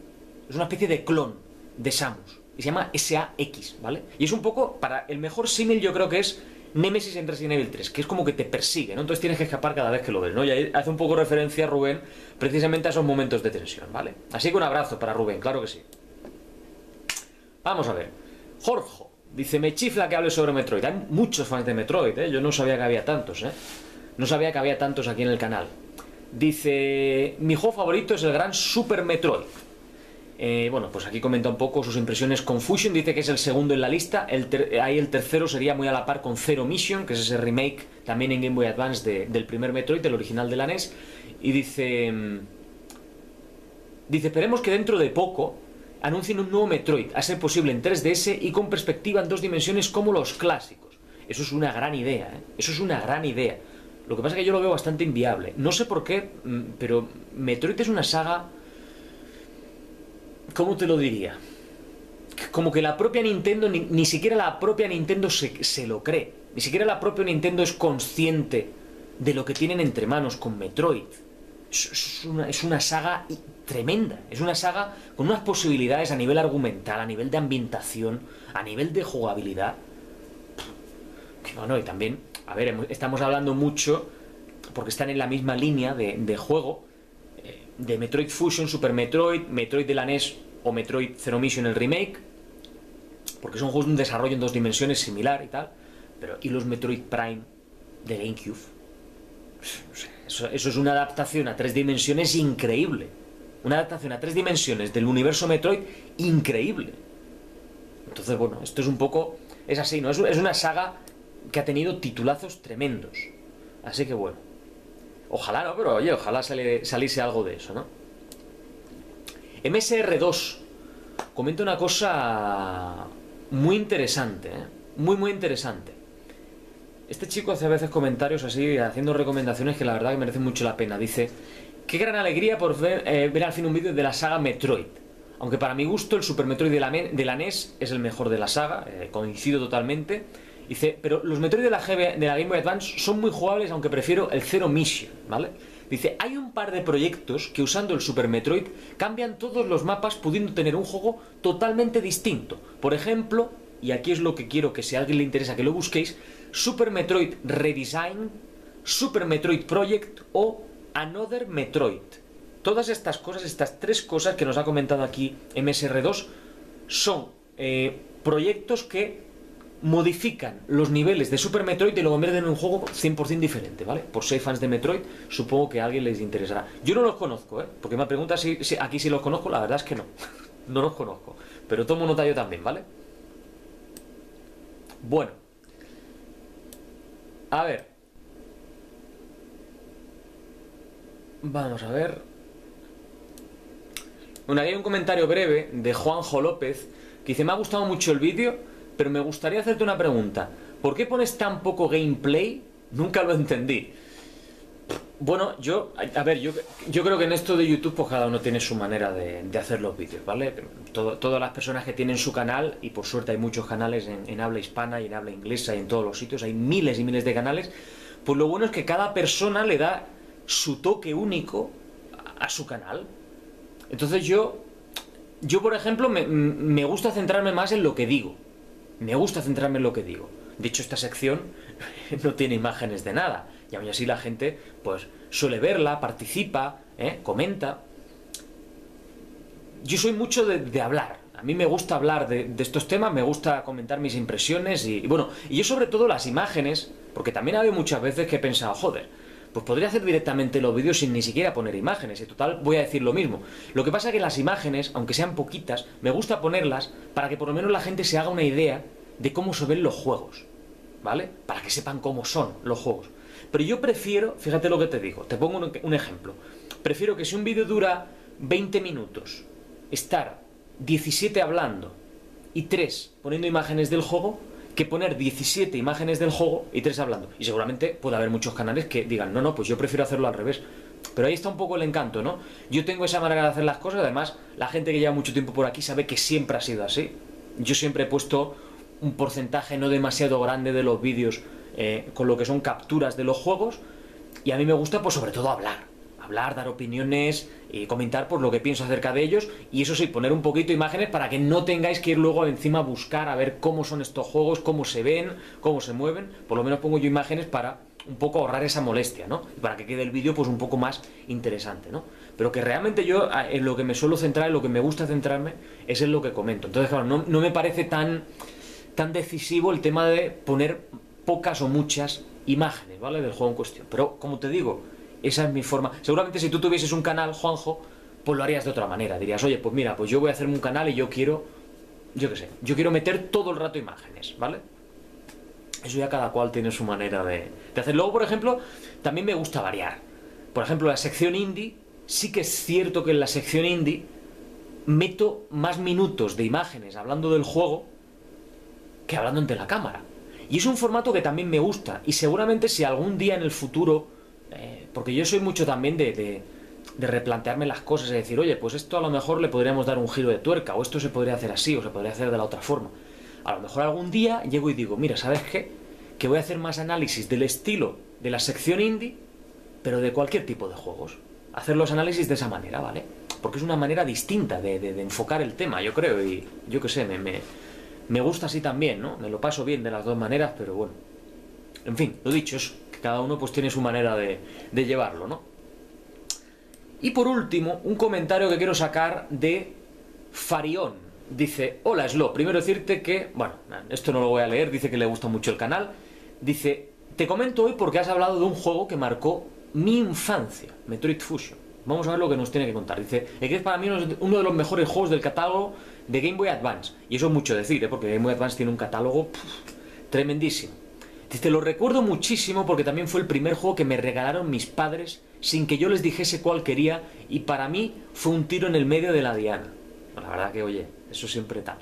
Speaker 1: es una especie de clon de Samus. Y se llama SAX, ¿vale? Y es un poco, para el mejor símil yo creo que es Nemesis en Resident Evil 3, que es como que te persigue, ¿no? Entonces tienes que escapar cada vez que lo ves, ¿no? Y ahí hace un poco referencia Rubén precisamente a esos momentos de tensión, ¿vale? Así que un abrazo para Rubén, claro que sí. Vamos a ver. Jorge dice, me chifla que hable sobre Metroid. Hay muchos fans de Metroid, ¿eh? Yo no sabía que había tantos, ¿eh? No sabía que había tantos aquí en el canal. Dice, mi juego favorito es el gran Super Metroid. Eh, bueno, pues aquí comenta un poco sus impresiones con Fusion, dice que es el segundo en la lista, el ahí el tercero sería muy a la par con Zero Mission, que es ese remake también en Game Boy Advance del primer Metroid, del original de la NES, y dice... Mm, dice, esperemos que dentro de poco anuncien un nuevo Metroid, a ser posible en 3DS y con perspectiva en dos dimensiones como los clásicos. Eso es una gran idea, ¿eh? Eso es una gran idea. Lo que pasa es que yo lo veo bastante inviable. No sé por qué, mm, pero Metroid es una saga... ¿Cómo te lo diría? Como que la propia Nintendo, ni, siquiera la propia Nintendo se, se lo cree. Ni siquiera la propia Nintendo es consciente de lo que tienen entre manos con Metroid. Es una, es una, saga tremenda. Es una saga con unas posibilidades a nivel argumental, a nivel de ambientación, a nivel de jugabilidad. bueno, y también a ver, estamos hablando mucho, porque están en la misma línea de, juego, eh, de Metroid Fusion, Super Metroid, Metroid de la NES o Metroid Zero Mission el remake, porque son juegos de un desarrollo en dos dimensiones similar y tal, pero ¿y los Metroid Prime de GameCube? Eso, eso es una adaptación a tres dimensiones increíble. Una adaptación a tres dimensiones del universo Metroid increíble. Entonces, bueno, esto es un poco... Es así, ¿no? Es, es una saga que ha tenido titulazos tremendos. Así que bueno. Ojalá, ¿no? Pero oye, ojalá saliese algo de eso, ¿no? MSR2 comenta una cosa muy interesante, ¿eh? Muy, muy interesante. Este chico hace a veces comentarios así, haciendo recomendaciones que la verdad que merecen mucho la pena. Dice, qué gran alegría por ver, eh, al fin un vídeo de la saga Metroid. Aunque para mi gusto el Super Metroid de la, NES es el mejor de la saga, eh, coincido totalmente. Dice, pero los Metroid de la Game Boy Advance son muy jugables, aunque prefiero el Zero Mission, ¿vale? Dice, hay un par de proyectos que usando el Super Metroid cambian todos los mapas pudiendo tener un juego totalmente distinto. Por ejemplo, y aquí es lo que quiero que si a alguien le interesa que lo busquéis, Super Metroid Redesign, Super Metroid Project o Another Metroid. Todas estas cosas, estas tres cosas que nos ha comentado aquí MSR2, son eh, proyectos que modifican los niveles de Super Metroid y lo convierten en un juego 100% diferente, ¿vale? Por ser fans de Metroid, supongo que a alguien les interesará. Yo no los conozco, ¿eh? Porque me pregunta si, aquí sí los conozco, la verdad es que no. no los conozco. Pero tomo nota yo también, ¿vale? Bueno. A ver. Vamos a ver. Bueno, aquí hay un comentario breve de Juanjo López que dice, me ha gustado mucho el vídeo pero me gustaría hacerte una pregunta. ¿Por qué pones tan poco gameplay? Nunca lo entendí. Bueno, yo, a ver, yo, yo creo que en esto de YouTube pues cada uno tiene su manera de, hacer los vídeos, ¿vale? todas las personas que tienen su canal, y por suerte hay muchos canales en, habla hispana y en habla inglesa y en todos los sitios, hay miles y miles de canales, pues lo bueno es que cada persona le da su toque único a, su canal. Entonces yo, yo por ejemplo, me gusta centrarme más en lo que digo, me gusta centrarme en lo que digo. De hecho, esta sección no tiene imágenes de nada. Y aún así la gente, pues, suele verla, participa, ¿eh? comenta. Yo soy mucho de, hablar. A mí me gusta hablar de, estos temas, me gusta comentar mis impresiones y, bueno, y yo sobre todo las imágenes, porque también ha habido muchas veces que he pensado, joder, pues podría hacer directamente los vídeos sin ni siquiera poner imágenes. Y total, voy a decir lo mismo. Lo que pasa es que las imágenes, aunque sean poquitas, me gusta ponerlas para que por lo menos la gente se haga una idea de cómo se ven los juegos. ¿Vale? Para que sepan cómo son los juegos. Pero yo prefiero, fíjate lo que te digo, te pongo un, ejemplo. Prefiero que si un vídeo dura 20 minutos, estar 17 hablando y 3 poniendo imágenes del juego, que poner 17 imágenes del juego y 3 hablando. Y seguramente puede haber muchos canales que digan, no, no, pues yo prefiero hacerlo al revés. Pero ahí está un poco el encanto, ¿no? Yo tengo esa manera de hacer las cosas, además, la gente que lleva mucho tiempo por aquí sabe que siempre ha sido así. Yo siempre he puesto un porcentaje no demasiado grande de los vídeos eh, con lo que son capturas de los juegos y a mí me gusta pues sobre todo hablar hablar, dar opiniones y comentar por lo que pienso acerca de ellos y eso sí, poner un poquito imágenes para que no tengáis que ir luego encima a buscar a ver cómo son estos juegos, cómo se ven, cómo se mueven, por lo menos pongo yo imágenes para un poco ahorrar esa molestia, ¿no? Y para que quede el vídeo pues un poco más interesante, ¿no? Pero que realmente yo en lo que me suelo centrar, en lo que me gusta centrarme, es en lo que comento. Entonces, claro, no, no me parece tan, tan decisivo el tema de poner pocas o muchas imágenes, ¿vale? Del juego en cuestión. Pero, como te digo, esa es mi forma. Seguramente si tú tuvieses un canal, Juanjo, pues lo harías de otra manera. Dirías, oye, pues mira, pues yo voy a hacerme un canal y yo quiero, yo qué sé, yo quiero meter todo el rato imágenes, ¿vale? Eso ya cada cual tiene su manera de, de hacer. Luego, por ejemplo, también me gusta variar. Por ejemplo, la sección indie, sí que es cierto que en la sección indie meto más minutos de imágenes hablando del juego que hablando ante la cámara. Y es un formato que también me gusta. Y seguramente si algún día en el futuro porque yo soy mucho también de, replantearme las cosas y decir, oye, pues esto a lo mejor le podríamos dar un giro de tuerca, o esto se podría hacer así, o se podría hacer de la otra forma. A lo mejor algún día llego y digo, mira, ¿sabes qué? Que voy a hacer más análisis del estilo de la sección indie, pero de cualquier tipo de juegos. Hacer los análisis de esa manera, ¿vale? Porque es una manera distinta de, enfocar el tema, yo creo, y yo qué sé, me, me, me gusta así también, ¿no? Me lo paso bien de las dos maneras, pero bueno. En fin, lo dicho, es cada uno pues tiene su manera de, llevarlo, ¿no? Y por último, un comentario que quiero sacar de Farión. Dice, hola Slo, primero decirte que, bueno, esto no lo voy a leer, dice que le gusta mucho el canal. Dice, te comento hoy porque has hablado de un juego que marcó mi infancia, Metroid Fusion. Vamos a ver lo que nos tiene que contar. Dice, que es para mí uno de los mejores juegos del catálogo de Game Boy Advance. Y eso es mucho decir, ¿eh? porque Game Boy Advance tiene un catálogo tremendísimo. Dice, lo recuerdo muchísimo porque también fue el primer juego que me regalaron mis padres sin que yo les dijese cuál quería y para mí fue un tiro en el medio de la diana. la verdad que, oye, eso siempre tal.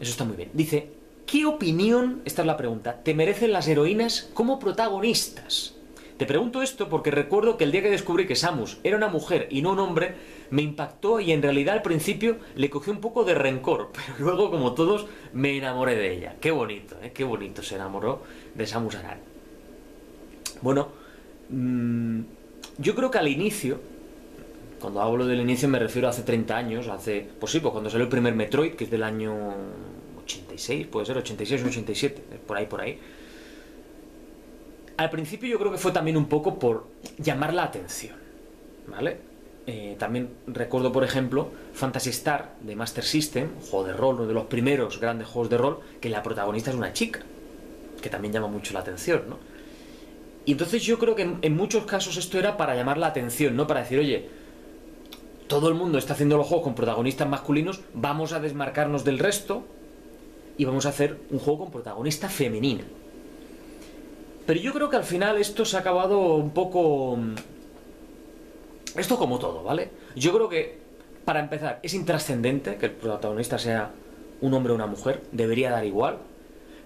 Speaker 1: Eso está muy bien. Dice, ¿qué opinión, esta es la pregunta, te merecen las heroínas como protagonistas? Te pregunto esto porque recuerdo que el día que descubrí que Samus era una mujer y no un hombre, me impactó y en realidad al principio le cogí un poco de rencor, pero luego como todos me enamoré de ella. Qué bonito, ¿eh? qué bonito se enamoró de Samus Aran. Bueno, mm, yo creo que al inicio, cuando hablo del inicio me refiero a hace 30 años, hace, pues sí, pues cuando salió el primer Metroid, que es del año 86, puede ser 86 o 87, por ahí, por ahí al principio yo creo que fue también un poco por llamar la atención, ¿vale? Eh, también recuerdo, por ejemplo, Fantasy Star de Master System, juego de rol, uno de los primeros grandes juegos de rol, que la protagonista es una chica, que también llama mucho la atención, ¿no? Y entonces yo creo que en, en muchos casos esto era para llamar la atención, ¿no? Para decir, oye, todo el mundo está haciendo los juegos con protagonistas masculinos, vamos a desmarcarnos del resto y vamos a hacer un juego con protagonista femenina. Pero yo creo que al final esto se ha acabado un poco... Esto como todo, ¿vale? Yo creo que, para empezar, es intrascendente que el protagonista sea un hombre o una mujer, debería dar igual.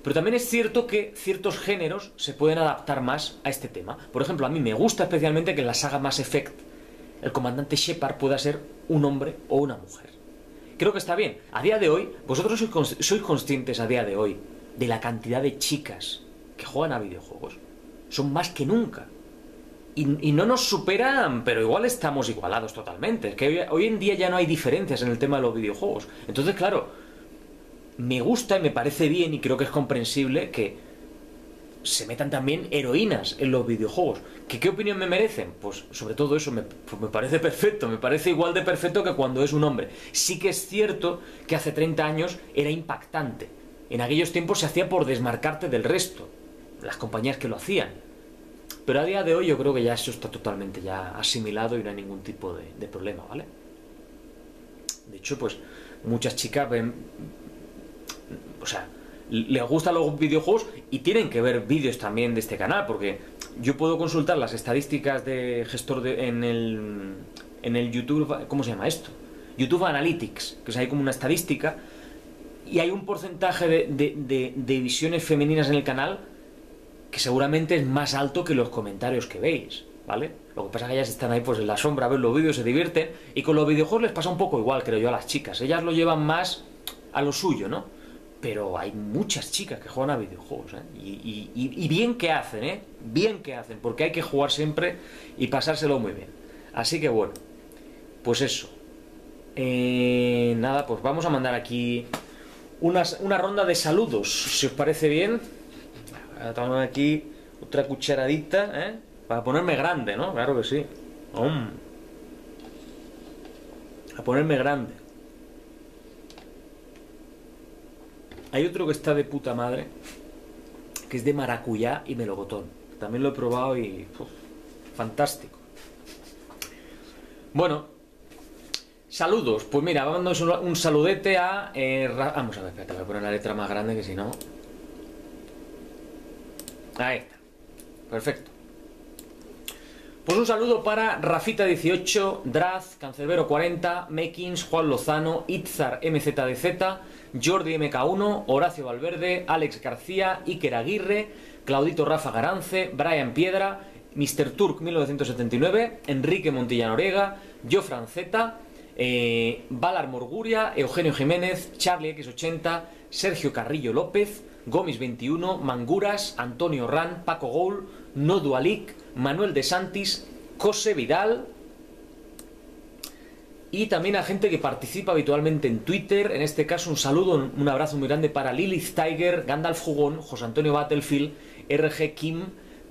Speaker 1: Pero también es cierto que ciertos géneros se pueden adaptar más a este tema. Por ejemplo, a mí me gusta especialmente que en la saga Mass Effect el comandante Shepard pueda ser un hombre o una mujer. Creo que está bien. A día de hoy, vosotros sois conscientes a día de hoy de la cantidad de chicas que juegan a videojuegos. Son más que nunca. Y, no nos superan, pero igual estamos igualados totalmente. Es que hoy, en día ya no hay diferencias en el tema de los videojuegos. Entonces, claro, me gusta y me parece bien y creo que es comprensible que se metan también heroínas en los videojuegos. ¿Que ¿Qué opinión me merecen? Pues sobre todo eso me, pues me parece perfecto, me parece igual de perfecto que cuando es un hombre. Sí que es cierto que hace 30 años era impactante. En aquellos tiempos se hacía por desmarcarte del resto, las compañías que lo hacían. Pero a día de hoy yo creo que ya eso está totalmente ya asimilado y no hay ningún tipo de, problema, ¿vale? De hecho, pues muchas chicas ven, o sea, les gustan los videojuegos y tienen que ver vídeos también de este canal, porque yo puedo consultar las estadísticas de gestor de, en, el, en el YouTube, ¿cómo se llama esto? YouTube Analytics, que es ahí como una estadística, y hay un porcentaje de, visiones femeninas en el canal que seguramente es más alto que los comentarios que veis, ¿vale? Lo que pasa es que ellas están ahí pues en la sombra, ven los vídeos, se divierten, y con los videojuegos les pasa un poco igual, creo yo, a las chicas. Ellas lo llevan más a lo suyo, ¿no? pero hay muchas chicas que juegan a videojuegos, ¿eh? y, y, y, bien que hacen, ¿eh? Bien que hacen, porque hay que jugar siempre y pasárselo muy bien. Así que bueno, pues eso. Eh, nada, pues vamos a mandar aquí unas, una ronda de saludos, si os parece bien. Voy a tomar aquí otra cucharadita, ¿eh? Para ponerme grande, ¿no? Claro que sí. A ponerme grande. Hay otro que está de puta madre, que es de maracuyá y melocotón. También lo he probado y... Uf, fantástico. Bueno, saludos. Pues mira, vamos un saludete a... Eh, vamos a ver, espérate, voy a poner la letra más grande que si no... Ahí está. Perfecto. Pues un saludo para Rafita18, Draz, Cancerbero40, Mekins, Juan Lozano, Itzar MZDZ, Jordi MK1, Horacio Valverde, Alex García, Iker Aguirre, Claudito Rafa Garance, Brian Piedra, Mr. Turk 1979, Enrique Montilla Norega, Jo Franceta, eh, Valar Morguria, Eugenio Jiménez, Charlie X80, Sergio Carrillo López, Gómez 21, Manguras, Antonio Ran, Paco Goul, Nodu Alik, Manuel de Santis, José Vidal, y también a gente que participa habitualmente en Twitter. En este caso, un saludo, un abrazo muy grande para Lilith Tiger, Gandalf Jugón, José Antonio Battlefield, RG Kim,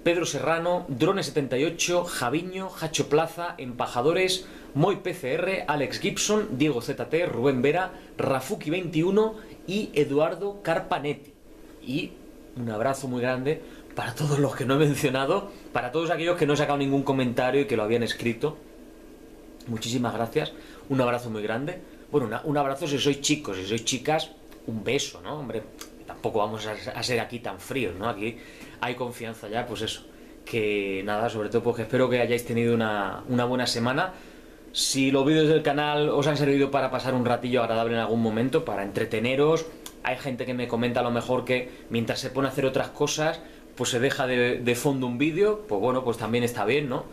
Speaker 1: Pedro Serrano, Drone78, Javiño, Hacho Plaza, Empajadores, Moy PCR, Alex Gibson, Diego ZT, Rubén Vera, Rafuki21 y Eduardo Carpanetti. Y un abrazo muy grande para todos los que no he mencionado, para todos aquellos que no he sacado ningún comentario y que lo habían escrito. Muchísimas gracias, un abrazo muy grande. Bueno, un abrazo si sois chicos, si sois chicas, un beso, ¿no? Hombre, tampoco vamos a, ser aquí tan fríos, ¿no? Aquí hay confianza ya, pues eso. Que nada, sobre todo porque espero que hayáis tenido una, una buena semana. Si los vídeos del canal os han servido para pasar un ratillo agradable en algún momento, para entreteneros, hay gente que me comenta a lo mejor que mientras se pone a hacer otras cosas, pues se deja de, fondo un vídeo, pues bueno, pues también está bien, ¿no?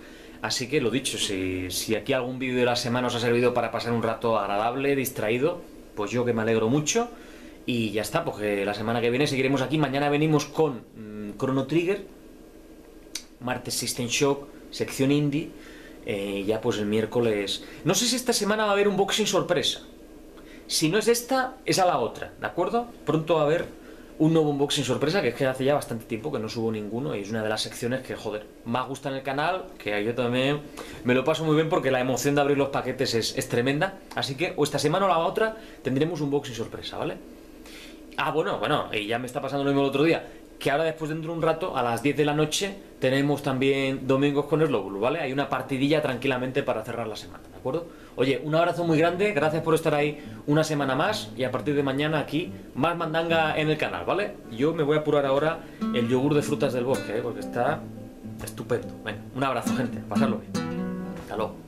Speaker 1: Así que lo dicho, si, aquí algún vídeo de la semana os ha servido para pasar un rato agradable, distraído, pues yo que me alegro mucho. Y ya está, porque la semana que viene seguiremos aquí. Mañana venimos con mmm, Chrono Trigger, martes System Shock, sección indie. Eh, ya pues el miércoles... No sé si esta semana va a haber un boxing sorpresa. Si no es esta, es a la otra, ¿de acuerdo? Pronto va a haber un nuevo unboxing sorpresa, que es que hace ya bastante tiempo que no subo ninguno y es una de las secciones que, joder, más gusta en el canal, que yo también me lo paso muy bien porque la emoción de abrir los paquetes es, tremenda. Así que o esta semana o la otra tendremos un unboxing sorpresa, ¿vale? Ah, bueno, bueno, y ya me está pasando lo mismo el otro día que ahora después dentro de un rato, a las 10 de la noche, tenemos también Domingos con Slowbull, ¿vale? Hay una partidilla tranquilamente para cerrar la semana, ¿de acuerdo? Oye, un abrazo muy grande, gracias por estar ahí una semana más y a partir de mañana aquí más mandanga en el canal, ¿vale? Yo me voy a apurar ahora el yogur de frutas del bosque, ¿eh? porque está estupendo. Venga, un abrazo, gente, pasarlo bien. Hasta luego.